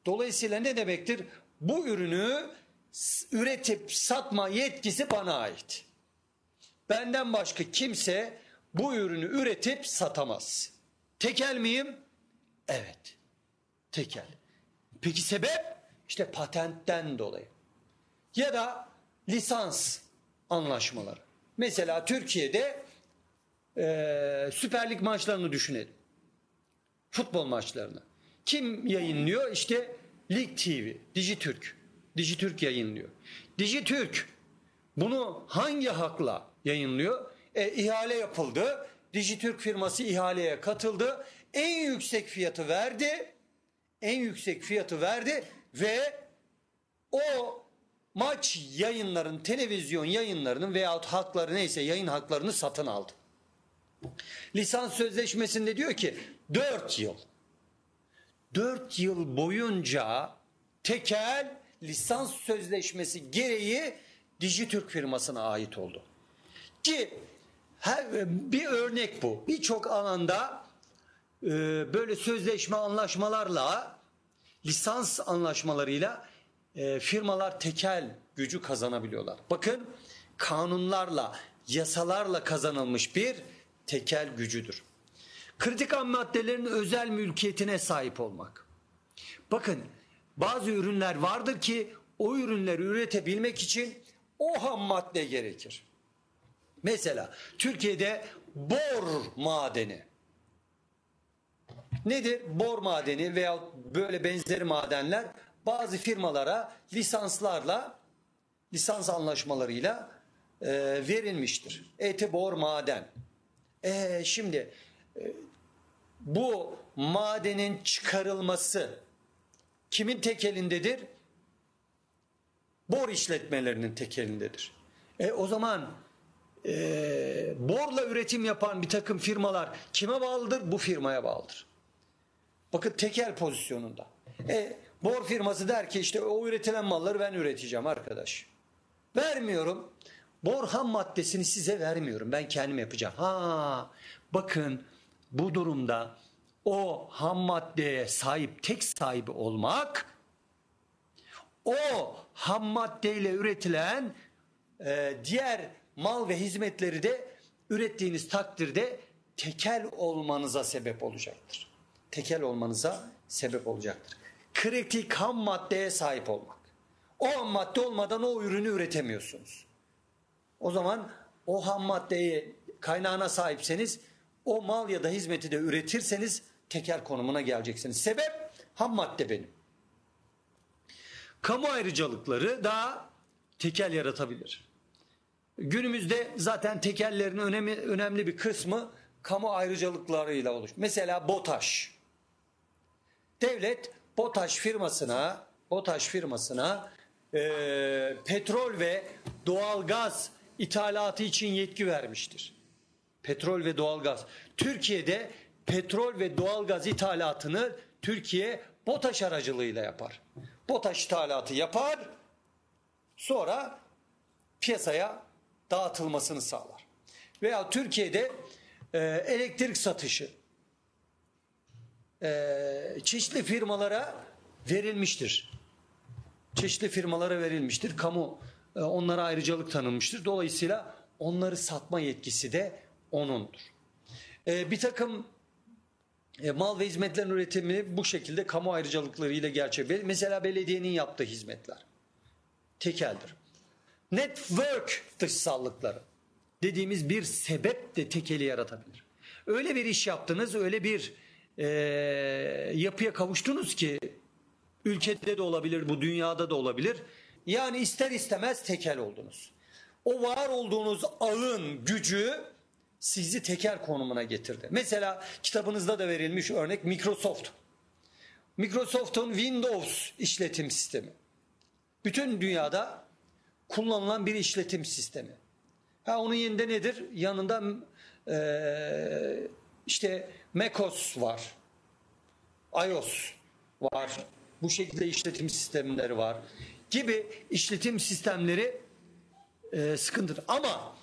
Dolayısıyla ne demektir? Bu ürünü üretip satma yetkisi bana ait. Benden başka kimse bu ürünü üretip satamaz. Tekel miyim? Evet. Tekel. Peki sebep? İşte patentten dolayı. Ya da lisans anlaşmaları. Mesela Türkiye'de e, Süper Lig maçlarını düşünelim. Futbol maçlarını. Kim yayınlıyor? İşte Lig TV, Dijitürk. Dijitürk yayınlıyor. Dijitürk bunu hangi hakla yayınlıyor? E, ihale yapıldı. Dijitürk firması ihaleye katıldı. En yüksek fiyatı verdi. En yüksek fiyatı verdi ve o maç yayınların, televizyon yayınlarının veyahut hakları neyse yayın haklarını satın aldı. Lisans sözleşmesinde diyor ki 4 yıl. 4 yıl boyunca tekel lisans sözleşmesi gereği Dijitürk firmasına ait oldu. Ki her, bir örnek bu. Birçok alanda e, böyle sözleşme anlaşmalarla lisans anlaşmalarıyla e, firmalar tekel gücü kazanabiliyorlar. Bakın kanunlarla, yasalarla kazanılmış bir tekel gücüdür. Kritik ham maddelerin özel mülkiyetine sahip olmak. Bakın bazı ürünler vardır ki o ürünleri üretebilmek için o ham madde gerekir. Mesela Türkiye'de bor madeni. Nedir? Bor madeni veya böyle benzeri madenler bazı firmalara lisanslarla lisans anlaşmalarıyla e, verilmiştir. Eti bor maden. E, şimdi e, bu madenin çıkarılması kimin tekelindedir? Bor işletmelerinin tekelindedir. E, o zaman e, borla üretim yapan bir takım firmalar kime bağlıdır? Bu firmaya bağlıdır. Bakın tekel pozisyonunda. E, bor firması der ki işte o üretilen malları ben üreteceğim arkadaş. Vermiyorum. Bor ham maddesini size vermiyorum. Ben kendim yapacağım. Ha, bakın bu durumda o ham maddeye sahip tek sahibi olmak o ham maddeyle üretilen e, diğer mal ve hizmetleri de ürettiğiniz takdirde tekel olmanıza sebep olacaktır. Tekel olmanıza sebep olacaktır. Kritik ham maddeye sahip olmak. O ham madde olmadan o ürünü üretemiyorsunuz. O zaman o ham maddeyi kaynağına sahipseniz o mal ya da hizmeti de üretirseniz teker konumuna geleceksiniz. Sebep ham madde benim. Kamu ayrıcalıkları daha tekel yaratabilir. Günümüzde zaten tekellerin önemli, önemli bir kısmı kamu ayrıcalıklarıyla oluş. Mesela BOTAŞ. Devlet BOTAŞ firmasına BOTAŞ firmasına e, petrol ve doğalgaz ithalatı için yetki vermiştir. Petrol ve doğalgaz. Türkiye'de petrol ve doğalgaz ithalatını Türkiye BOTAŞ aracılığıyla yapar. BOTAŞ ithalatı yapar, sonra piyasaya dağıtılmasını sağlar. Veya Türkiye'de e, elektrik satışı e, çeşitli firmalara verilmiştir. Çeşitli firmalara verilmiştir. Kamu onlara ayrıcalık tanınmıştır. Dolayısıyla onları satma yetkisi de onundur. E, bir takım e, mal ve hizmetlerin üretimi bu şekilde kamu ayrıcalıklarıyla gerçekleşir. Mesela belediyenin yaptığı hizmetler tekeldir. Network dışsallıkları dediğimiz bir sebep de tekeli yaratabilir. Öyle bir iş yaptınız, öyle bir e, yapıya kavuştunuz ki ülkede de olabilir, bu dünyada da olabilir. Yani ister istemez tekel oldunuz. O var olduğunuz ağın gücü sizi teker konumuna getirdi. Mesela kitabınızda da verilmiş örnek Microsoft. Microsoft'un Windows işletim sistemi. Bütün dünyada kullanılan bir işletim sistemi. Ha onun yanında nedir? Yanında e, işte macOS var. iOS var. Bu şekilde işletim sistemleri var. Gibi işletim sistemleri e, sıkıntıdır. Ama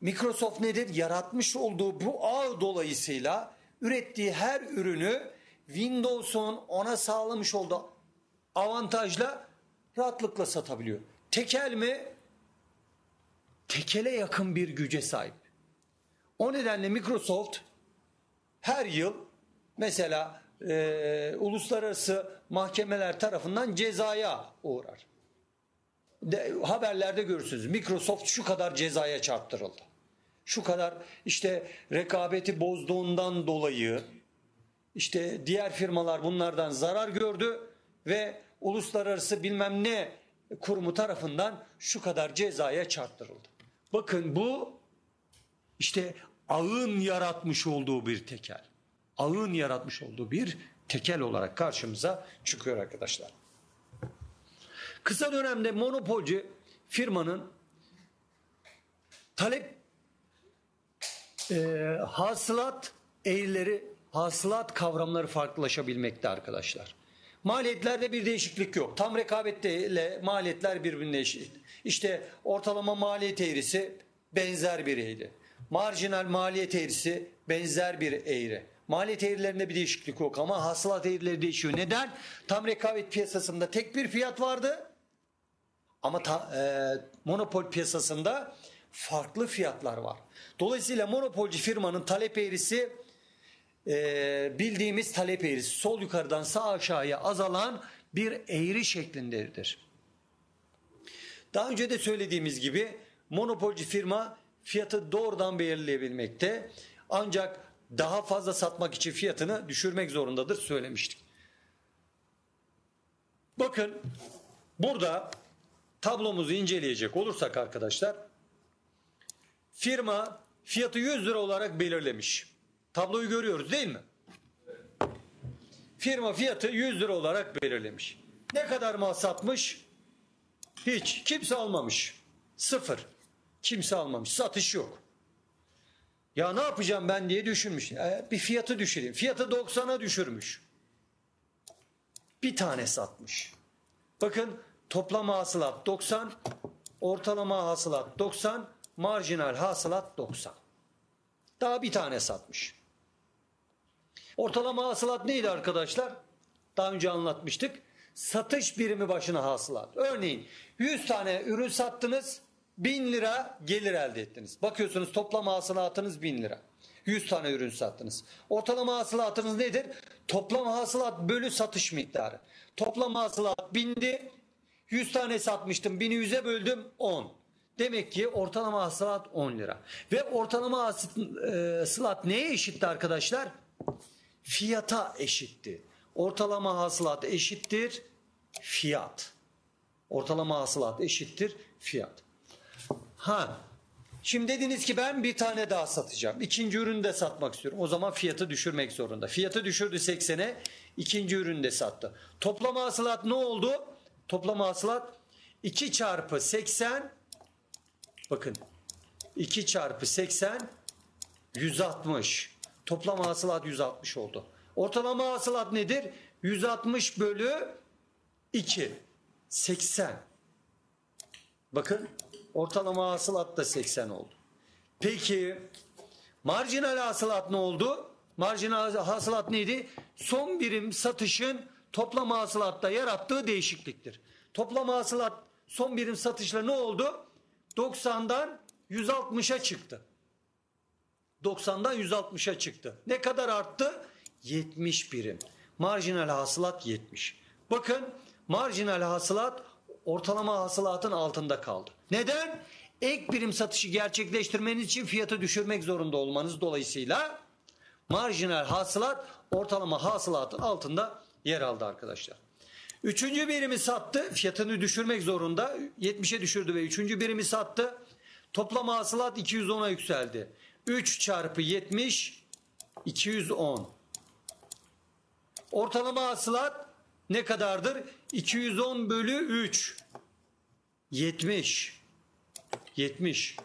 Microsoft nedir? Yaratmış olduğu bu ağ dolayısıyla ürettiği her ürünü Windows'un ona sağlamış olduğu avantajla rahatlıkla satabiliyor. Tekel mi? Tekele yakın bir güce sahip. O nedenle Microsoft her yıl mesela e, uluslararası mahkemeler tarafından cezaya uğrar. De, haberlerde görürsünüz. Microsoft şu kadar cezaya çarptırıldı. Şu kadar işte rekabeti bozduğundan dolayı işte diğer firmalar bunlardan zarar gördü ve uluslararası bilmem ne kurumu tarafından şu kadar cezaya çarptırıldı. Bakın bu işte ağın yaratmış olduğu bir tekel. Ağın yaratmış olduğu bir tekel olarak karşımıza çıkıyor arkadaşlar. Kısa dönemde monopolcu firmanın talep e, hasılat eğrileri, hasılat kavramları farklılaşabilmekte arkadaşlar. Maliyetlerde bir değişiklik yok. Tam rekabette maliyetler birbirine eşit. İşte ortalama maliyet eğrisi benzer bir eğri. Marjinal maliyet eğrisi benzer bir eğri. Maliyet eğrilerinde bir değişiklik yok ama hasılat eğrileri değişiyor. Neden? Tam rekabet piyasasında tek bir fiyat vardı. Ama ta, e, monopol piyasasında farklı fiyatlar var. Dolayısıyla monopolcu firmanın talep eğrisi e, bildiğimiz talep eğrisi sol yukarıdan sağ aşağıya azalan bir eğri şeklindedir. Daha önce de söylediğimiz gibi monopolcu firma fiyatı doğrudan belirleyebilmekte ancak daha fazla satmak için fiyatını düşürmek zorundadır söylemiştik. Bakın burada tablomuzu inceleyecek olursak arkadaşlar firma fiyatı 100 lira olarak belirlemiş. Tabloyu görüyoruz değil mi? Firma fiyatı 100 lira olarak belirlemiş. Ne kadar mal satmış? Hiç. Kimse almamış. Sıfır. Kimse almamış. Satış yok. Ya ne yapacağım ben diye düşünmüş. E, bir fiyatı düşüreyim. Fiyatı 90'a düşürmüş. Bir tane satmış. Bakın toplam hasılat 90, ortalama hasılat 90, marjinal hasılat 90. Daha bir tane satmış. Ortalama hasılat neydi arkadaşlar? Daha önce anlatmıştık. Satış birimi başına hasılat. Örneğin 100 tane ürün sattınız 1000 lira gelir elde ettiniz. Bakıyorsunuz toplam hasılatınız 1000 lira. 100 tane ürün sattınız. Ortalama hasılatınız nedir? Toplam hasılat bölü satış miktarı. Toplam hasılat 1000'di. 100 tane satmıştım. 1000'i 100'e böldüm 10. Demek ki ortalama hasılat 10 lira. Ve ortalama hasılat neye eşitti arkadaşlar? Fiyata eşitti. Ortalama hasılat eşittir fiyat. Ortalama hasılat eşittir fiyat. Ha. Şimdi dediniz ki ben bir tane daha satacağım. İkinci ürünü de satmak istiyorum. O zaman fiyatı düşürmek zorunda. Fiyatı düşürdü 80'e. ikinci ürünü de sattı. Toplam hasılat ne oldu? Toplam hasılat 2 çarpı 80 bakın 2 çarpı 80 160. Toplam hasılat 160 oldu. Ortalama hasılat nedir? 160 bölü 2. 80. Bakın ortalama hasılat da 80 oldu. Peki marjinal hasılat ne oldu? Marjinal hasılat neydi? Son birim satışın toplam hasılatta yarattığı değişikliktir. Toplam hasılat son birim satışla ne oldu? 90'dan 160'a çıktı. 90'dan 160'a çıktı. Ne kadar arttı? 70 birim. Marjinal hasılat 70. Bakın marjinal hasılat ortalama hasılatın altında kaldı. Neden? Ek birim satışı gerçekleştirmeniz için fiyatı düşürmek zorunda olmanız dolayısıyla marjinal hasılat ortalama hasılatın altında yer aldı arkadaşlar. Üçüncü birimi sattı. Fiyatını düşürmek zorunda. 70'e düşürdü ve üçüncü birimi sattı. Toplam hasılat 210'a yükseldi. 3 çarpı 70 210. Ortalama hasılat ne kadardır? 210 bölü 3. 70. 70.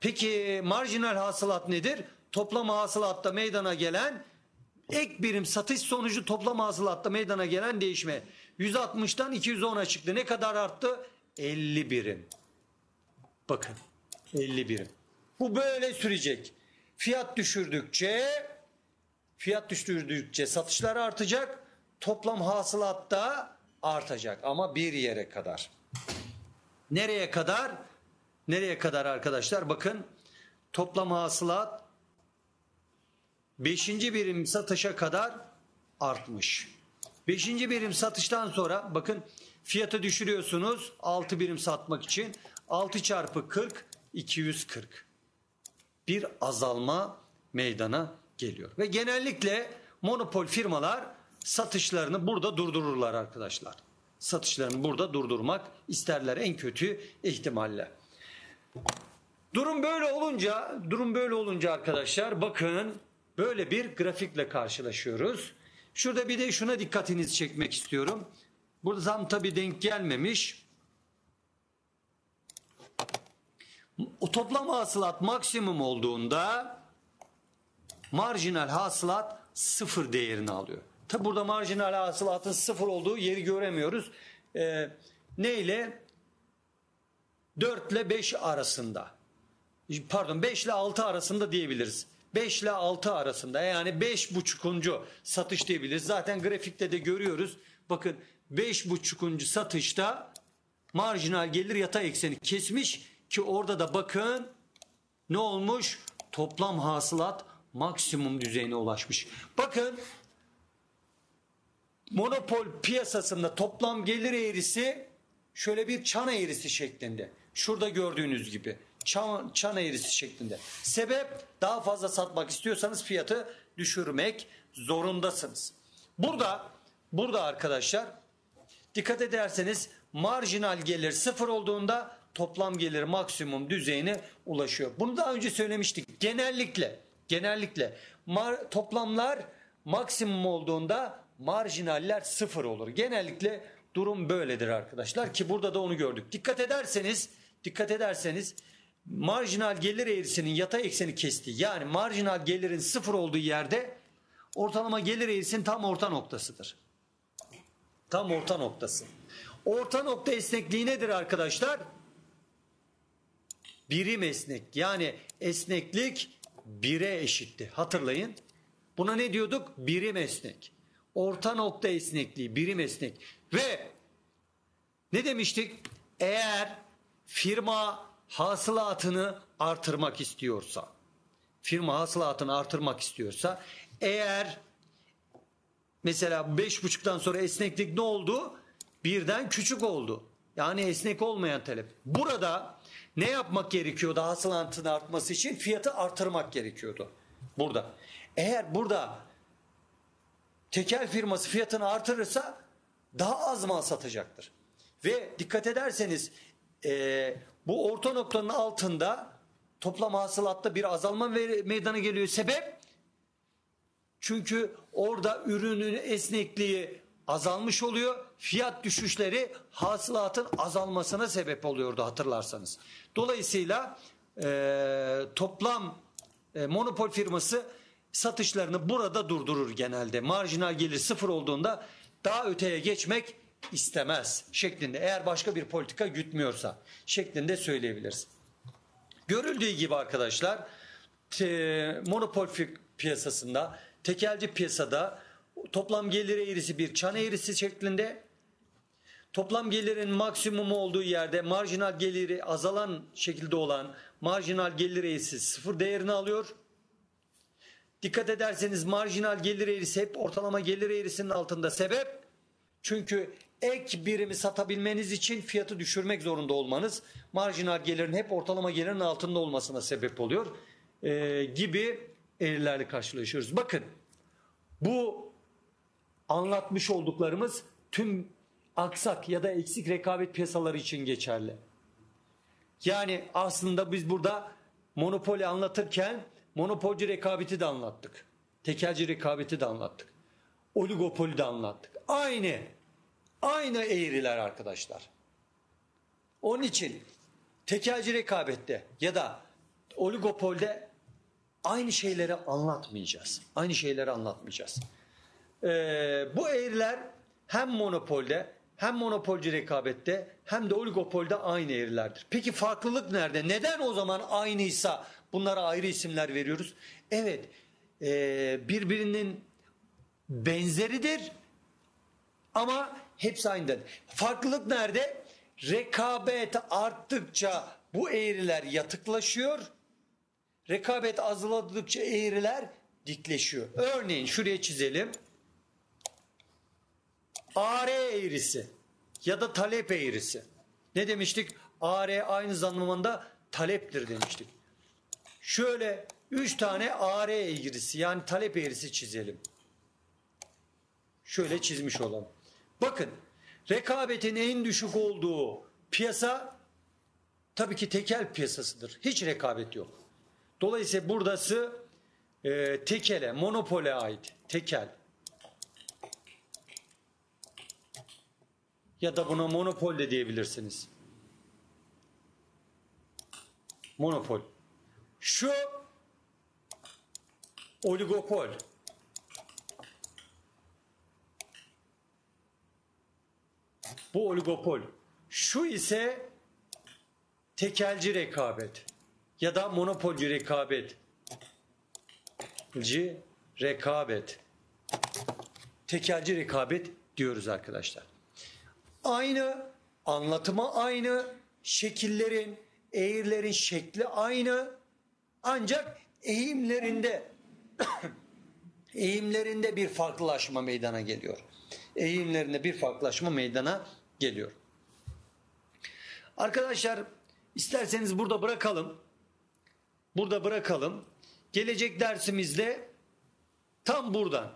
Peki marjinal hasılat nedir? Toplam hasılatta meydana gelen ek birim satış sonucu toplam hasılatta meydana gelen değişme. 160'tan 210'a çıktı. Ne kadar arttı? 50 birim. Bakın 50 birim. Bu böyle sürecek. Fiyat düşürdükçe fiyat düşürdükçe satışlar artacak. Toplam hasılat da artacak ama bir yere kadar. Nereye kadar? Nereye kadar arkadaşlar? Bakın toplam hasılat 5. birim satışa kadar artmış. 5. birim satıştan sonra bakın fiyatı düşürüyorsunuz 6 birim satmak için 6 çarpı 40 240 bir azalma meydana geliyor. Ve genellikle monopol firmalar satışlarını burada durdururlar arkadaşlar. Satışlarını burada durdurmak isterler en kötü ihtimalle. Durum böyle olunca, durum böyle olunca arkadaşlar bakın böyle bir grafikle karşılaşıyoruz. Şurada bir de şuna dikkatinizi çekmek istiyorum. Burada tam tabi denk gelmemiş. O toplam hasılat maksimum olduğunda marjinal hasılat sıfır değerini alıyor. Tabi burada marjinal hasılatın sıfır olduğu yeri göremiyoruz. Ee, ne ile? 4 ile 5 arasında. Pardon 5 ile 6 arasında diyebiliriz. 5 ile 6 arasında yani 5 buçukuncu satış diyebiliriz. Zaten grafikte de görüyoruz. Bakın 5 buçukuncu satışta marjinal gelir yatay ekseni kesmiş ki orada da bakın ne olmuş? Toplam hasılat maksimum düzeyine ulaşmış. Bakın monopol piyasasında toplam gelir eğrisi şöyle bir çan eğrisi şeklinde. Şurada gördüğünüz gibi çan, çan eğrisi şeklinde. Sebep daha fazla satmak istiyorsanız fiyatı düşürmek zorundasınız. Burada burada arkadaşlar dikkat ederseniz marjinal gelir sıfır olduğunda toplam gelir maksimum düzeyine ulaşıyor. Bunu daha önce söylemiştik. Genellikle genellikle mar, toplamlar maksimum olduğunda marjinaller sıfır olur. Genellikle durum böyledir arkadaşlar ki burada da onu gördük. Dikkat ederseniz dikkat ederseniz marjinal gelir eğrisinin yatay ekseni kesti. Yani marjinal gelirin sıfır olduğu yerde ortalama gelir eğrisinin tam orta noktasıdır. Tam orta noktası. Orta nokta esnekliği nedir arkadaşlar? Birim esnek. Yani esneklik bire eşitti. Hatırlayın. Buna ne diyorduk? Birim esnek. Orta nokta esnekliği, birim esnek. Ve ne demiştik? Eğer firma hasılatını artırmak istiyorsa, firma hasılatını artırmak istiyorsa, eğer mesela beş buçuktan sonra esneklik ne oldu? Birden küçük oldu. Yani esnek olmayan talep. Burada ne yapmak gerekiyordu hasılatının artması için? Fiyatı artırmak gerekiyordu. Burada. Eğer burada tekel firması fiyatını artırırsa daha az mal satacaktır. Ve dikkat ederseniz e, bu orta noktanın altında toplam hasılatta bir azalma meydana geliyor. Sebep? Çünkü orada ürünün esnekliği azalmış oluyor. Fiyat düşüşleri hasılatın azalmasına sebep oluyordu hatırlarsanız. Dolayısıyla e, toplam e, monopol firması satışlarını burada durdurur genelde. Marjinal gelir sıfır olduğunda daha öteye geçmek istemez şeklinde eğer başka bir politika gütmüyorsa şeklinde söyleyebiliriz. Görüldüğü gibi arkadaşlar te, monopol piyasasında tekelci piyasada toplam gelir eğrisi bir çan eğrisi şeklinde toplam gelirin maksimumu olduğu yerde marjinal geliri azalan şekilde olan marjinal gelir eğrisi sıfır değerini alıyor. Dikkat ederseniz marjinal gelir eğrisi hep ortalama gelir eğrisinin altında sebep çünkü ek birimi satabilmeniz için fiyatı düşürmek zorunda olmanız marjinal gelirin hep ortalama gelirin altında olmasına sebep oluyor ee, gibi eğrilerle karşılaşıyoruz. Bakın bu anlatmış olduklarımız tüm aksak ya da eksik rekabet piyasaları için geçerli. Yani aslında biz burada monopoli anlatırken monopolcu rekabeti de anlattık. Tekelci rekabeti de anlattık. Oligopoli de anlattık. Aynı Aynı eğriler arkadaşlar. Onun için tekelci rekabette ya da oligopolde aynı şeyleri anlatmayacağız. Aynı şeyleri anlatmayacağız. Ee, bu eğriler hem monopolde hem monopolcu rekabette hem de oligopolde aynı eğrilerdir. Peki farklılık nerede? Neden o zaman aynıysa bunlara ayrı isimler veriyoruz? Evet e, birbirinin benzeridir ama hepsi aynıdır. Farklılık nerede? rekabet arttıkça bu eğriler yatıklaşıyor. Rekabet azaladıkça eğriler dikleşiyor. Örneğin şuraya çizelim. AR eğrisi ya da talep eğrisi. Ne demiştik? AR aynı zamanda taleptir demiştik. Şöyle 3 tane AR eğrisi yani talep eğrisi çizelim. Şöyle çizmiş olalım. Bakın rekabetin en düşük olduğu piyasa tabii ki tekel piyasasıdır. Hiç rekabet yok. Dolayısıyla buradası e, tekele, monopole ait. Tekel. Ya da buna monopol de diyebilirsiniz. Monopol. Şu oligopol. Bu oligopol. Şu ise tekelci rekabet ya da monopolci rekabet. Ci rekabet. Tekelci rekabet diyoruz arkadaşlar. Aynı anlatımı aynı, şekillerin, eğirlerin şekli aynı. Ancak eğimlerinde eğimlerinde bir farklılaşma meydana geliyor. Eğimlerinde bir farklılaşma meydana geliyor. Arkadaşlar isterseniz burada bırakalım. Burada bırakalım. Gelecek dersimizde tam buradan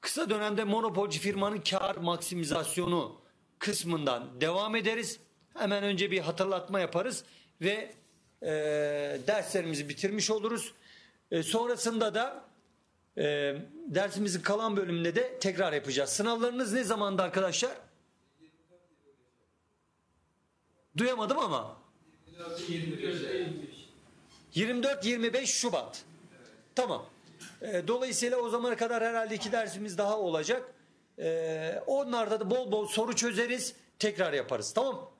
kısa dönemde monopolci firmanın kar maksimizasyonu kısmından devam ederiz. Hemen önce bir hatırlatma yaparız ve e, derslerimizi bitirmiş oluruz. E, sonrasında da e, dersimizin kalan bölümünde de tekrar yapacağız. Sınavlarınız ne zamanda arkadaşlar? Duyamadım ama. 24-25 Şubat. Tamam. E, dolayısıyla o zamana kadar herhalde iki dersimiz daha olacak. E, onlarda da bol bol soru çözeriz. Tekrar yaparız. Tamam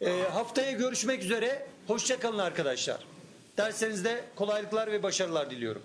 e, Haftaya görüşmek üzere. Hoşçakalın arkadaşlar. Derslerinizde kolaylıklar ve başarılar diliyorum.